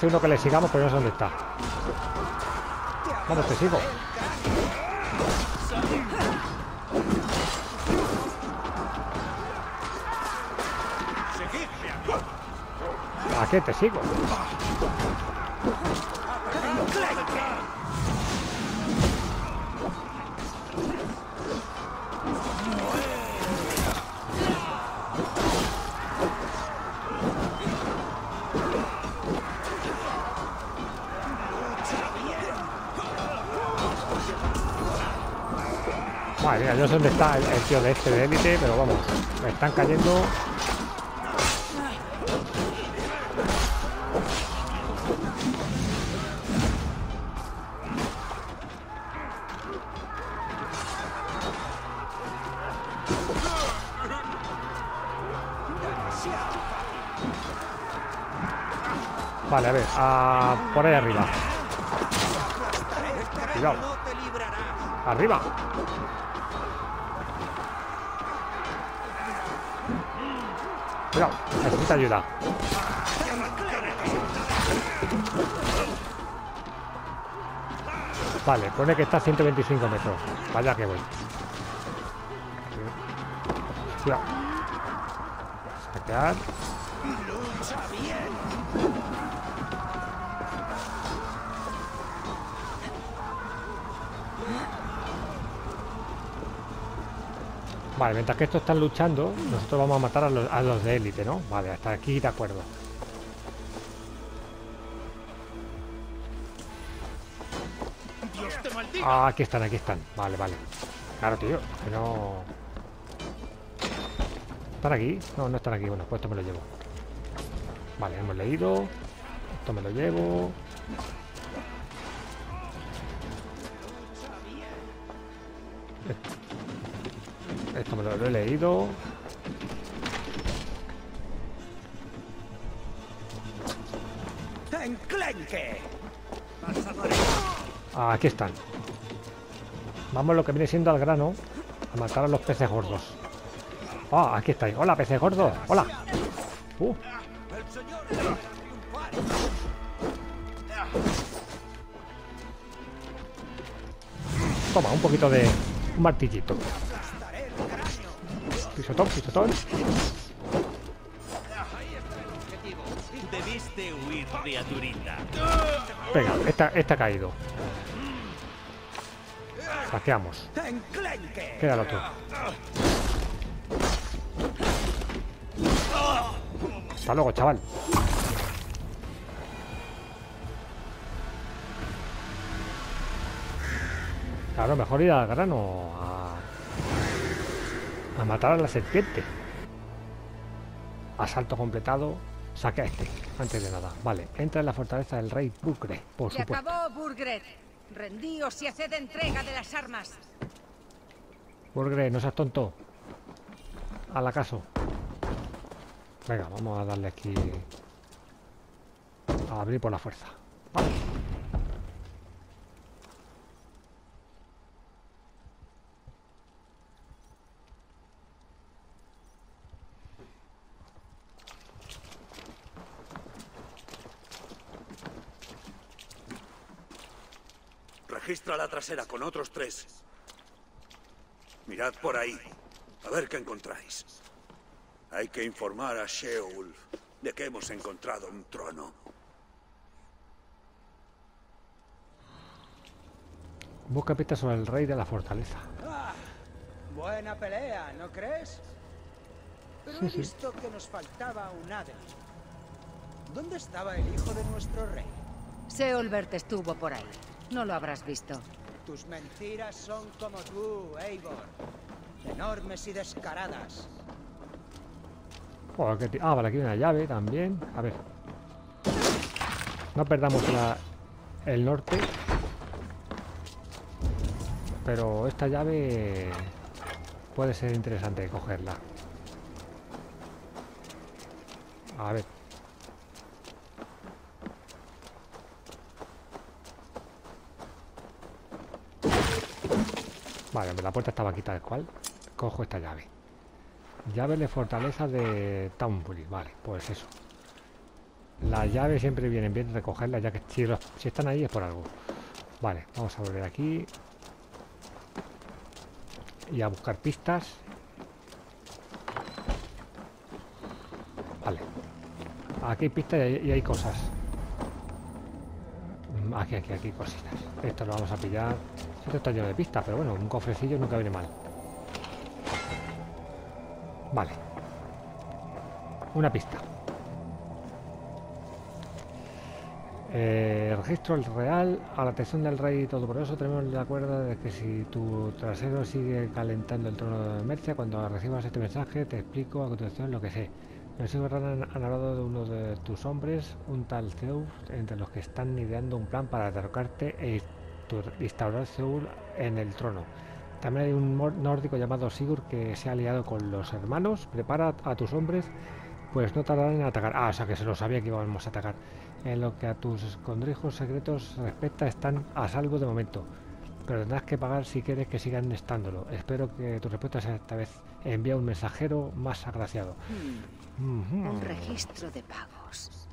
Dice uno que le sigamos, pero no sé dónde está. Vamos, te sigo. ¿A qué te sigo? Yo sé dónde está el, el tío de este de élite, pero vamos, me están cayendo. Vale, a ver, a por ahí arriba. Cuidado. Arriba. Necesita ayuda. Vale, pone que está a 125 metros. Vaya que voy. Vale, mientras que estos están luchando, nosotros vamos a matar a los, a los de élite, ¿no? Vale, hasta aquí de acuerdo. Ah, aquí están, aquí están. Vale, vale. Claro, tío, que no... ¿Están aquí? No, no están aquí. Bueno, pues esto me lo llevo. Vale, hemos leído. Esto me lo llevo. Esto me lo, lo he leído. ¡Enclenque! Ah, aquí están. Vamos lo que viene siendo al grano. A matar a los peces gordos. Ah, aquí estáis. Hola, peces gordos. Hola. Uh. Toma, un poquito de... Un martillito. Pisotón, pisotón. Debiste huir, criaturita. Venga, esta, esta ha caído. Saqueamos. Quédalo tú. Hasta luego, chaval. Claro, mejor ir al grano a, matar a la serpiente. Asalto completado. Saque a este, antes de nada. Vale, entra en la fortaleza del rey Bucre, por Se supuesto. acabó, Burgred. Rendíos y haced entrega de las armas. Burgre, no seas tonto. Al acaso. Venga, vamos a darle aquí. A abrir por la fuerza. Vale. Registra la trasera con otros tres. Mirad por ahí. A ver qué encontráis. Hay que informar a Sheol de que hemos encontrado un trono. Busca pistas sobre el rey de la fortaleza. Ah, buena pelea, ¿no crees? Pero Sí, he sí. visto que nos faltaba un Aden. ¿Dónde estaba el hijo de nuestro rey? Seolbert estuvo por ahí. No lo habrás visto. Tus mentiras son como tú, Eivor. Enormes y descaradas. Joder, qué ti- Ah, vale, aquí hay una llave también. A ver. No perdamos la- el norte. Pero esta llave puede ser interesante cogerla. A ver. Vale, la puerta estaba aquí tal cual. Cojo esta llave. Llave de fortaleza de Townbury. Vale, pues eso. Las llaves siempre vienen bien recogerlas, ya que si, si están ahí es por algo. Vale, vamos a volver aquí. Y a buscar pistas. Vale. Aquí hay pistas y hay, y hay cosas. Mm, Aquí, aquí, aquí, cositas. Esto lo vamos a pillar. Esto está lleno de pistas, pero bueno, un cofrecillo nunca viene mal. Vale. Una pista. Eh, registro el real. A la atención del rey todopoderoso tenemos la acuerdo de que si tu trasero sigue calentando el trono de Mercia, cuando recibas este mensaje te explico a continuación lo que sé. Hijos han, han hablado de uno de tus hombres, un tal Zeus, entre los que están ideando un plan para derrocarte e instu- instaurar Zeus en el trono. También hay un nórdico llamado Sigurd que se ha aliado con los hermanos. Prepara a tus hombres, pues no tardarán en atacar. Ah, o sea que se lo sabía que íbamos a atacar. En lo que a tus escondrijos secretos respecta, están a salvo de momento. Pero tendrás que pagar si quieres que sigan estándolo. Espero que tu respuesta sea esta vez. Envía un mensajero más agraciado. Hmm. Un registro de pagos.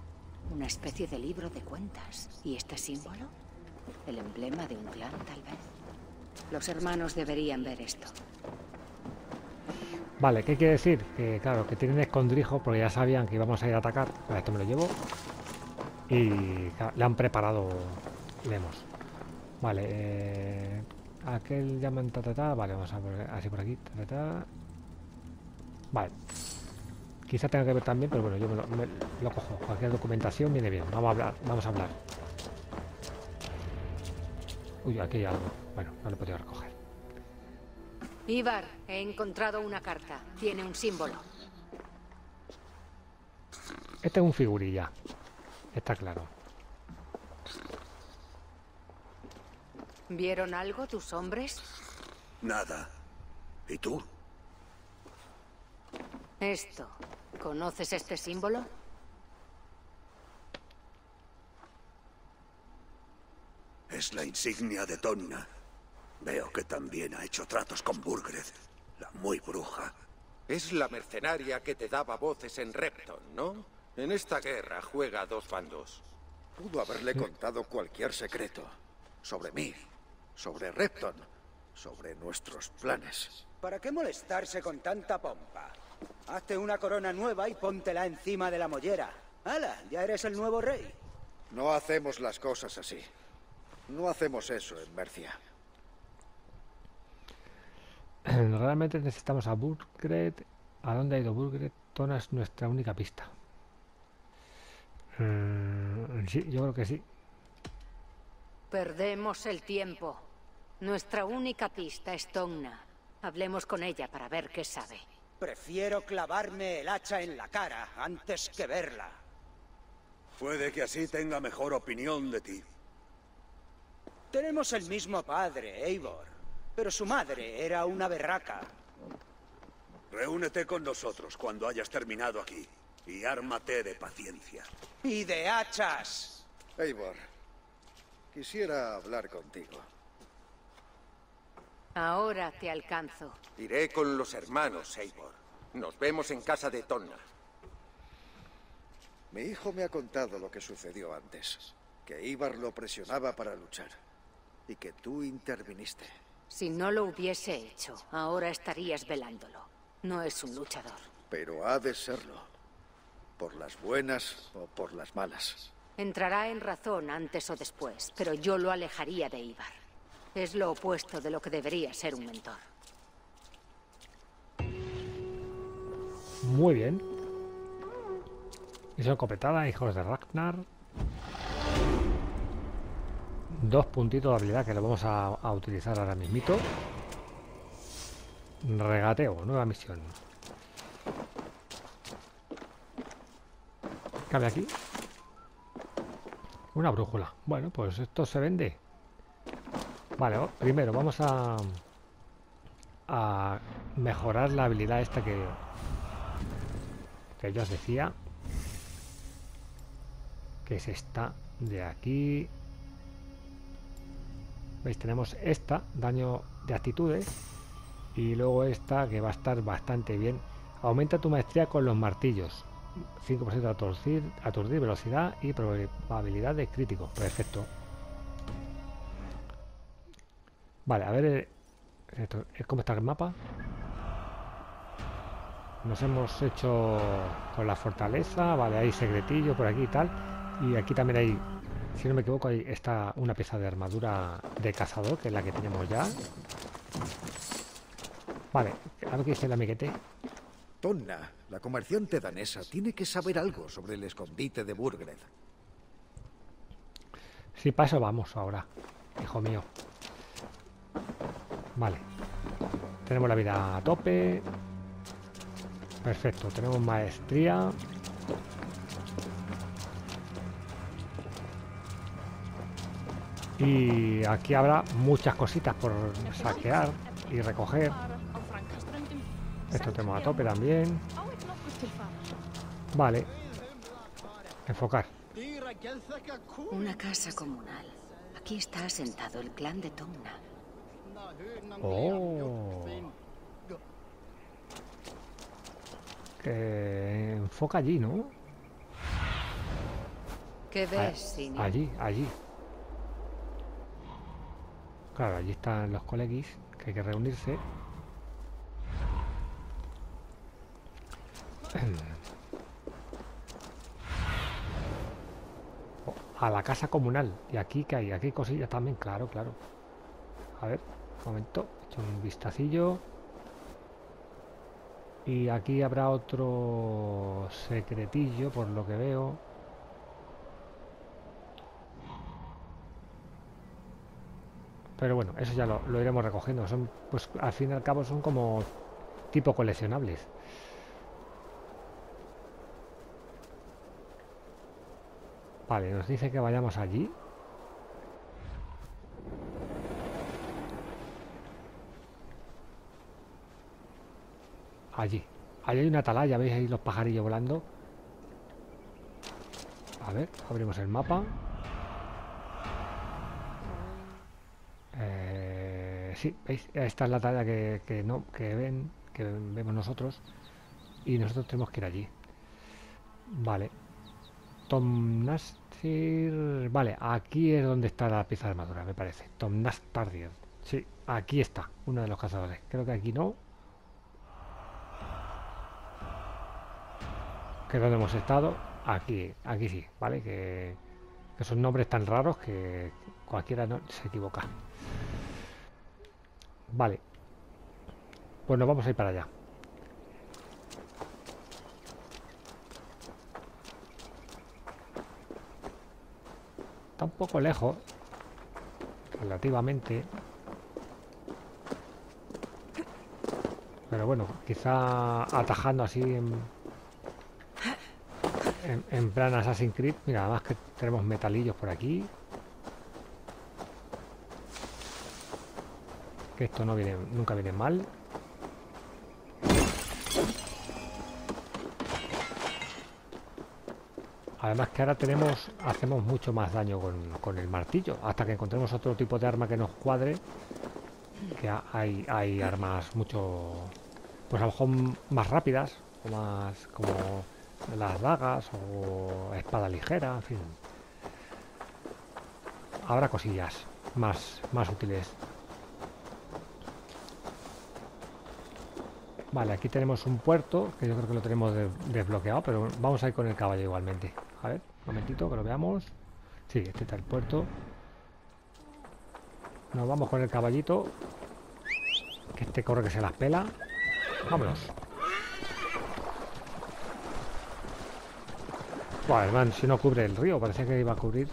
Una especie de libro de cuentas. ¿Y este símbolo? ¿El emblema de un clan, tal vez? Los hermanos deberían ver esto. Vale, ¿qué quiere decir? Que claro, que tienen escondrijo porque ya sabían que íbamos a ir a atacar. Vale, esto me lo llevo. Y le han preparado Lemos. Vale, eh, aquel llaman ta ta. Vale, vamos a poner así por aquí. Ta, ta. Vale. Quizá tenga que ver también, pero bueno, yo lo, me lo cojo. Cualquier documentación viene bien. Vamos a hablar, vamos a hablar. Uy, aquí hay algo. Bueno, no lo he podido recoger. Ibar, he encontrado una carta. Tiene un símbolo. Este es un figurilla. Está claro. ¿Vieron algo tus hombres? Nada. ¿Y tú? Esto. ¿Conoces este símbolo? Es la insignia de Tonna. Veo que también ha hecho tratos con Burgred, la muy bruja. Es la mercenaria que te daba voces en Repton, ¿no? En esta guerra juega a dos bandos. Pudo haberle contado cualquier secreto. Sobre mí, sobre Repton, sobre nuestros planes. ¿Para qué molestarse con tanta pompa? Hazte una corona nueva y póntela encima de la mollera. ¡Hala! Ya eres el nuevo rey. No hacemos las cosas así. No hacemos eso en Mercia. Realmente necesitamos a Burgred. ¿A dónde ha ido Burgred? Tona es nuestra única pista. Mm, sí, yo creo que sí. Perdemos el tiempo. Nuestra única pista es Tonna. Hablemos con ella para ver qué sabe. Prefiero clavarme el hacha en la cara antes que verla. Puede que así tenga mejor opinión de ti. Tenemos el mismo padre, Eivor. Pero su madre era una berraca. Reúnete con nosotros cuando hayas terminado aquí. Y ármate de paciencia. ¡Y de hachas! Eivor, quisiera hablar contigo. Ahora te alcanzo. Iré con los hermanos, Eivor. Nos vemos en casa de Tonna. Mi hijo me ha contado lo que sucedió antes. Que Ivar lo presionaba para luchar. Y que tú interviniste. Si no lo hubiese hecho, ahora estarías velándolo. No es un luchador. Pero ha de serlo. Por las buenas o por las malas. Entrará en razón antes o después, pero yo lo alejaría de Ivar. Es lo opuesto de lo que debería ser un mentor. Muy bien. Misión completada, hijos de Ragnar. Dos puntitos de habilidad que lo vamos a, utilizar ahora mismito. Regateo, nueva misión. Cabe aquí. Una brújula. Bueno, pues esto se vende. Vale, primero vamos a a mejorar la habilidad esta que que yo os decía que es esta de aquí veis tenemos esta daño de actitudes y luego esta que va a estar bastante bien. Aumenta tu maestría con los martillos 5% de aturdir, aturdir velocidad y probabilidad de crítico. Perfecto. Vale a ver eh, esto, ¿es ¿cómo está el mapa? nos hemos hecho con la fortaleza vale hay secretillo por aquí y tal y aquí también hay si no me equivoco ahí está una pieza de armadura de cazador que es la que tenemos ya vale a ver qué dice el amiguete Tonna, la comerciante danesa, tiene que saber algo sobre el escondite de Burgred. Sí, para eso vamos ahora, hijo mío. Vale. Tenemos la vida a tope. Perfecto, tenemos maestría. Y aquí habrá muchas cositas por saquear y recoger. Esto tenemos a tope también. Vale. Enfocar. Una casa comunal. Aquí está asentado el clan de Tomna. Oh. Que enfoca allí, ¿no? Allí, allí. Claro, allí están los colegis, que hay que reunirse. Oh, A la casa comunal. Y aquí que hay, aquí hay cosillas también, claro, claro. A ver, un momento, echo un vistacillo. Y aquí habrá otro secretillo, por lo que veo. Pero bueno, eso ya lo, lo iremos recogiendo. Son, pues al fin y al cabo son como tipo coleccionables. Vale, nos dice que vayamos allí. Allí. Allí hay una atalaya, ¿veis ahí los pajarillos volando? A ver, abrimos el mapa. Eh, sí, ¿veis? Esta es la talla que, no, que ven, que vemos nosotros. Y nosotros tenemos que ir allí. Vale. Tom Nastir. Vale, aquí es donde está la pieza de armadura, me parece. Tom Nastardier. Sí, aquí está, uno de los cazadores. Creo que aquí no. Que donde hemos estado. Aquí, aquí sí, ¿vale? Que, que son nombres tan raros que cualquiera no, se equivoca. Vale. Pues nos vamos a ir para allá. Está un poco lejos. Relativamente. Pero bueno, quizá atajando así en, en, plan Assassin's Creed. Mira, además que tenemos metalillos por aquí. Que esto no viene, nunca viene mal. Además que ahora tenemos, hacemos mucho más daño con, con el martillo. Hasta que encontremos otro tipo de arma que nos cuadre. Que ha- hay, hay armas mucho, pues a lo mejor más rápidas. O más como las dagas o espada ligera, en fin. Habrá cosillas más, más útiles. Vale, aquí tenemos un puerto, que yo creo que lo tenemos de- desbloqueado, pero vamos a ir con el caballo igualmente. A ver, un momentito, que lo veamos. Sí, este está el puerto. Nos vamos con el caballito. Que este corre que se las pela. Vámonos. Buah, hermano, si no cubre el río, parecía que iba a cubrir.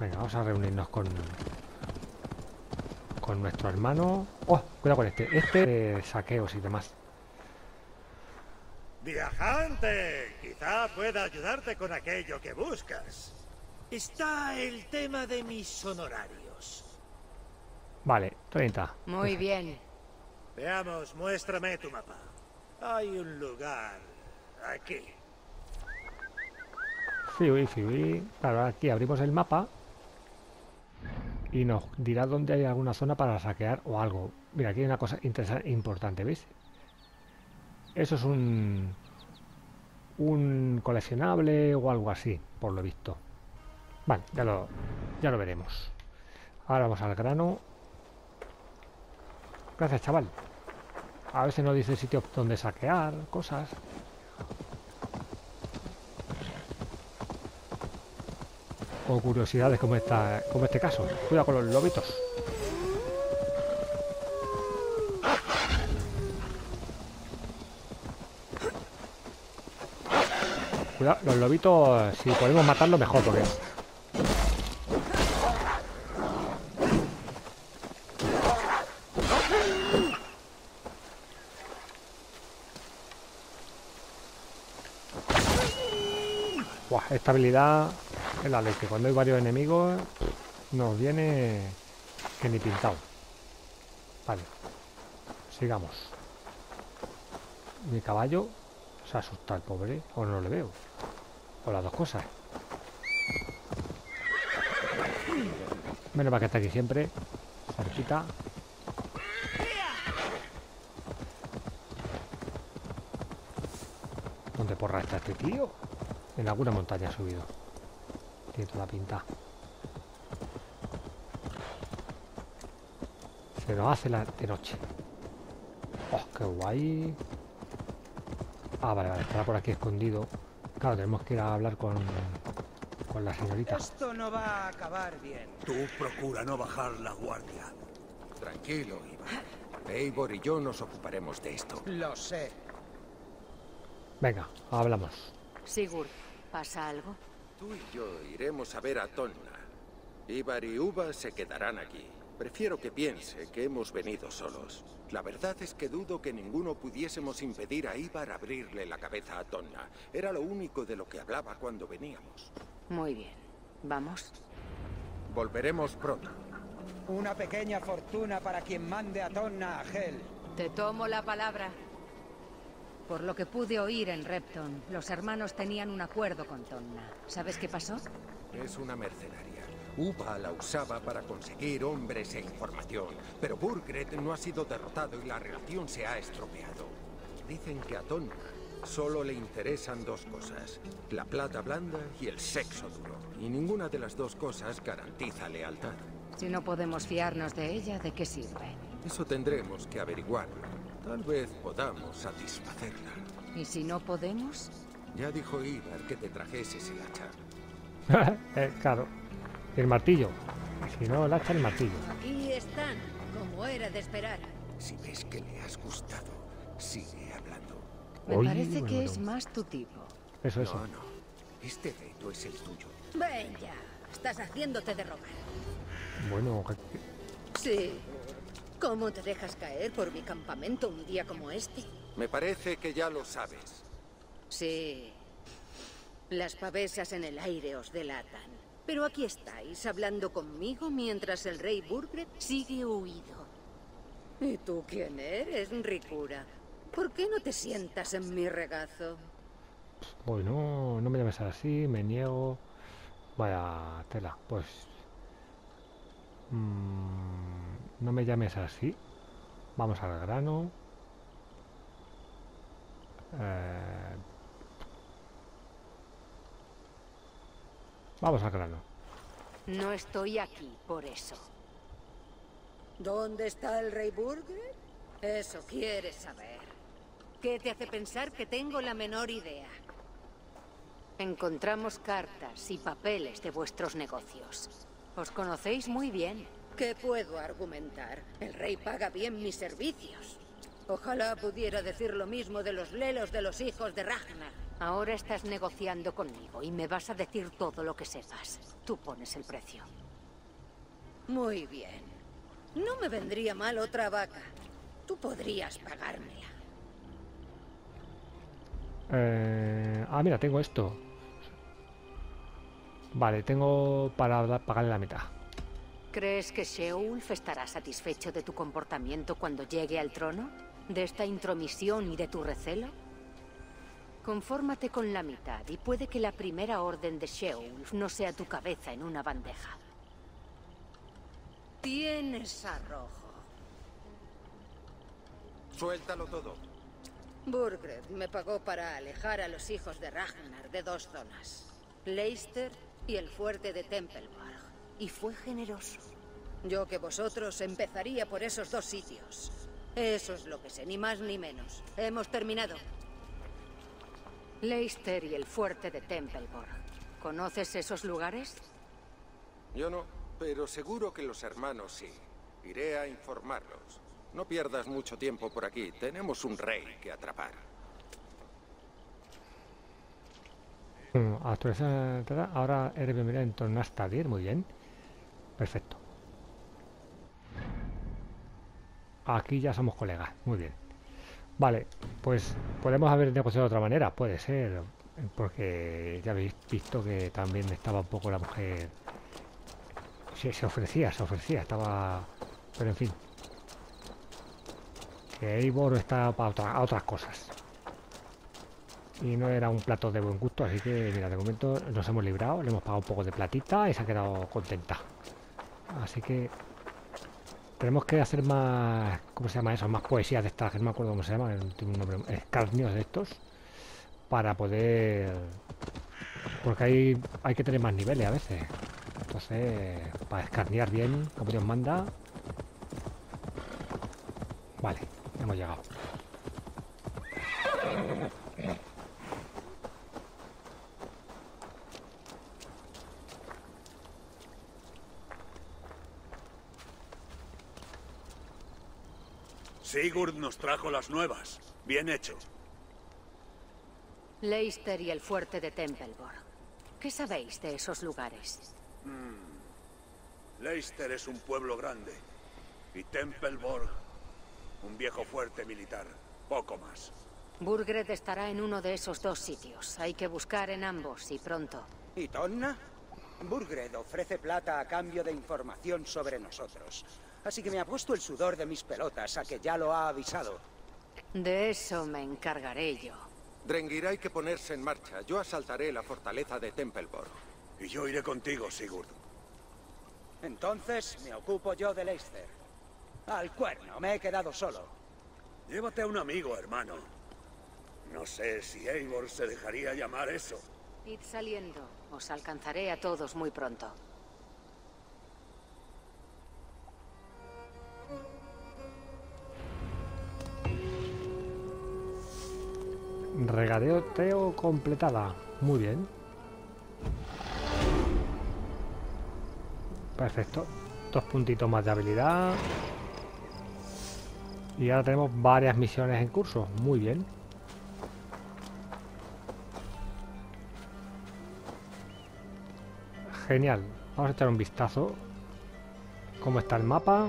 Venga, vamos a reunirnos con con nuestro hermano. Oh, cuidado con este. Este de saqueos y demás. Viajante, quizá pueda ayudarte con aquello que buscas. Está el tema de mis honorarios. Vale, 30. Muy bien. Veamos, muéstrame tu mapa. Hay un lugar aquí. Fiui, fiui. Claro, aquí abrimos el mapa y nos dirá dónde hay alguna zona para saquear o algo. Mira, aquí hay una cosa interesante, importante, ¿veis? Eso es un un coleccionable o algo así, por lo visto. Vale, ya lo ya lo veremos. Ahora vamos al grano. Gracias, chaval. A veces nos dice sitios donde saquear, cosas. O curiosidades como esta como este caso. Cuidado con los lobitos. Cuidado, los lobitos, si podemos matarlos mejor porque Buah, esta habilidad es la leche. Cuando hay varios enemigos nos viene que ni pintado. Vale. Sigamos. Mi caballo se asusta el pobre. O no le veo. O las dos cosas. Menos mal que está aquí siempre. Cerquita. ¿Dónde porra está este tío? En alguna montaña ha subido. Tiene toda la pinta. Se nos hace la de noche. ¡Oh, qué guay! Ah, vale, vale, estará por aquí escondido. Claro, tenemos que ir a hablar con, con la señorita. Esto no va a acabar bien. Tú procura no bajar la guardia. Tranquilo, Iván. Eivor y yo nos ocuparemos de esto. Lo sé. Venga, hablamos. Sigurd, ¿pasa algo? Tú y yo iremos a ver a Tonna. Ivar y Uva se quedarán aquí. Prefiero que piense que hemos venido solos. La verdad es que dudo que ninguno pudiésemos impedir a Ivar abrirle la cabeza a Tonna. Era lo único de lo que hablaba cuando veníamos. Muy bien. ¿Vamos? Volveremos pronto. Una pequeña fortuna para quien mande a Tonna a Hel. Te tomo la palabra. Por lo que pude oír en Repton, los hermanos tenían un acuerdo con Tonna. ¿Sabes qué pasó? Es una mercenaria. Uva la usaba para conseguir hombres e información, pero Burgred no ha sido derrotado y la relación se ha estropeado. Dicen que a Tonna solo le interesan dos cosas, la plata blanda y el sexo duro. Y ninguna de las dos cosas garantiza lealtad. Si no podemos fiarnos de ella, ¿de qué sirve? Eso tendremos que averiguarlo. Tal vez podamos satisfacerla. ¿Y si no podemos? Ya dijo Ivar que te trajeses el hacha. Eh, claro. El martillo. Si no, el hacha, el martillo. Aquí están, como era de esperar. Si ves que le has gustado, sigue hablando. Me parece bueno, que es bueno. más tu tipo. Eso, eso. No, no. Este reto es el tuyo. Ven ya, estás haciéndote de rogar. Bueno, Sí. ¿Cómo te dejas caer por mi campamento un día como este? Me parece que ya lo sabes. Sí. Las pavesas en el aire os delatan. Pero aquí estáis, hablando conmigo mientras el rey Burgred sigue huido. ¿Y tú quién eres, Ricura? ¿Por qué no te sientas en mi regazo? bueno, no me llames así, me niego. Vaya tela, pues. mm, no me llames así. Vamos al grano. Eh, vamos al grano. No estoy aquí por eso. ¿Dónde está el rey Burgred? Eso quieres saber. ¿Qué te hace pensar que tengo la menor idea? Encontramos cartas y papeles de vuestros negocios. Os conocéis muy bien. ¿Qué puedo argumentar? El rey paga bien mis servicios. Ojalá pudiera decir lo mismo de los lelos de los hijos de Ragnar. Ahora estás negociando conmigo y me vas a decir todo lo que sepas. Tú pones el precio. Muy bien. No me vendría mal otra vaca. Tú podrías pagármela. Eh, ah, mira, tengo esto. Vale, tengo para pagarle la mitad. ¿Crees que Sheulf estará satisfecho de tu comportamiento cuando llegue al trono? ¿De esta intromisión y de tu recelo? Confórmate con la mitad y puede que la primera orden de Sheulf no sea tu cabeza en una bandeja. Tienes arrojo. Suéltalo todo. Burgred me pagó para alejar a los hijos de Ragnar de dos zonas. Leicester y el fuerte de Templebarg. Y fue generoso. Yo que vosotros empezaría por esos dos sitios. Eso es lo que sé, ni más ni menos. Hemos terminado. Leicester y el fuerte de Templeborg. ¿Conoces esos lugares? Yo no, pero seguro que los hermanos sí. Iré a informarlos. No pierdas mucho tiempo por aquí. Tenemos un rey que atrapar. Mm, ahora eres bienvenida en Tornastadir, muy bien. Perfecto. Aquí ya somos colegas, muy bien. Vale, pues podemos haber negociado de otra manera, puede ser, porque ya habéis visto que también estaba un poco la mujer. Se, ofrecía, se ofrecía, estaba. Pero en fin. Que Eivor está para otras cosas y no era un plato de buen gusto, así que mira, de momento nos hemos librado, le hemos pagado un poco de platita y se ha quedado contenta. Así que tenemos que hacer más, ¿cómo se llama eso? Más poesías de estas, no me acuerdo cómo se llama, tiene un nombre, escarnios de estos, para poder Porque hay, hay que tener más niveles a veces. Entonces, para escarnear bien, como Dios manda. Vale, hemos llegado. Sigurd nos trajo las nuevas. Bien hecho. Leicester y el fuerte de Templeborg. ¿Qué sabéis de esos lugares? Hmm. Leicester es un pueblo grande. Y Templeborg, un viejo fuerte militar. Poco más. Burgred estará en uno de esos dos sitios. Hay que buscar en ambos, y pronto. ¿Y Tonna? Burgred ofrece plata a cambio de información sobre nosotros. Así que me ha puesto el sudor de mis pelotas a que ya lo ha avisado. De eso me encargaré yo. Drengir hay que ponerse en marcha. Yo asaltaré la fortaleza de Templeborg. Y yo iré contigo, Sigurd. Entonces me ocupo yo de Leicester. Al cuerno, me he quedado solo. Llévate a un amigo, hermano. No sé si Eivor se dejaría llamar eso. Id saliendo. Os alcanzaré a todos muy pronto. Regadeo Teo completada. Muy bien. Perfecto. Dos puntitos más de habilidad. Y ahora tenemos varias misiones en curso. Muy bien. Genial. Vamos a echar un vistazo. ¿Cómo está el mapa?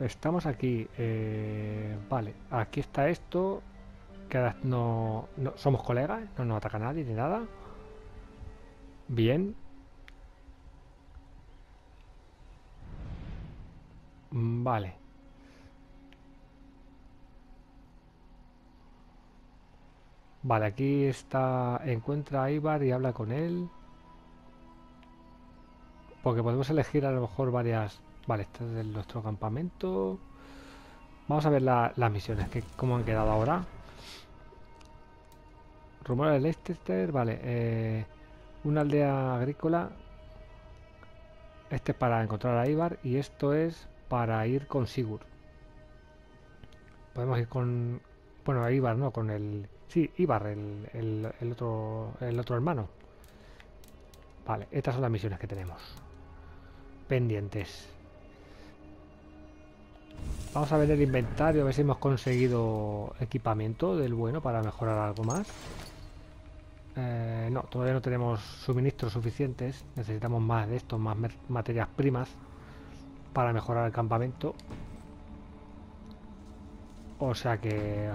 Estamos aquí. eh, vale, aquí está esto. Que no, no- somos colegas, no nos ataca nadie ni nada. Bien. Mm, Vale. Vale, aquí está. Encuentra a Ibar y habla con él. Porque podemos elegir a lo mejor varias. Vale, este es nuestro campamento. Vamos a ver la- las misiones, que cómo han quedado ahora. Rumores de Leicester, vale. eh, una aldea agrícola. Este es para encontrar a Ibar y esto es para ir con Sigurd. Podemos ir con... Bueno, a Ibar, ¿no? Con el... Sí, Ibar, el- el otro, el otro hermano. Vale, estas son las misiones que tenemos. Pendientes. Vamos a ver el inventario, a ver si hemos conseguido equipamiento del bueno para mejorar algo más. Eh, no, todavía no tenemos suministros suficientes. Necesitamos más de esto, más materias primas para mejorar el campamento. O sea que...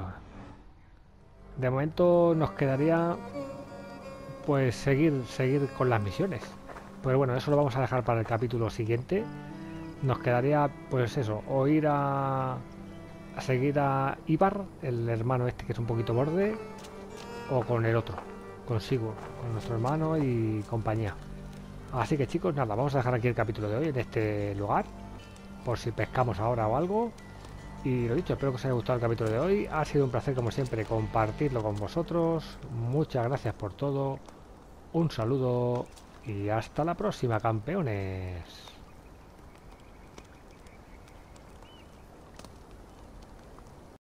De momento nos quedaría pues seguir, seguir con las misiones. Pero bueno, eso lo vamos a dejar para el capítulo siguiente. Nos quedaría pues eso, o ir a, a seguir a Ibar, el hermano este que es un poquito borde, o con el otro, con Sigurd, con nuestro hermano y compañía. Así que chicos, nada, vamos a dejar aquí el capítulo de hoy en este lugar, por si pescamos ahora o algo. Y lo dicho, espero que os haya gustado el capítulo de hoy. Ha sido un placer, como siempre, compartirlo con vosotros. Muchas gracias por todo. Un saludo y hasta la próxima, campeones.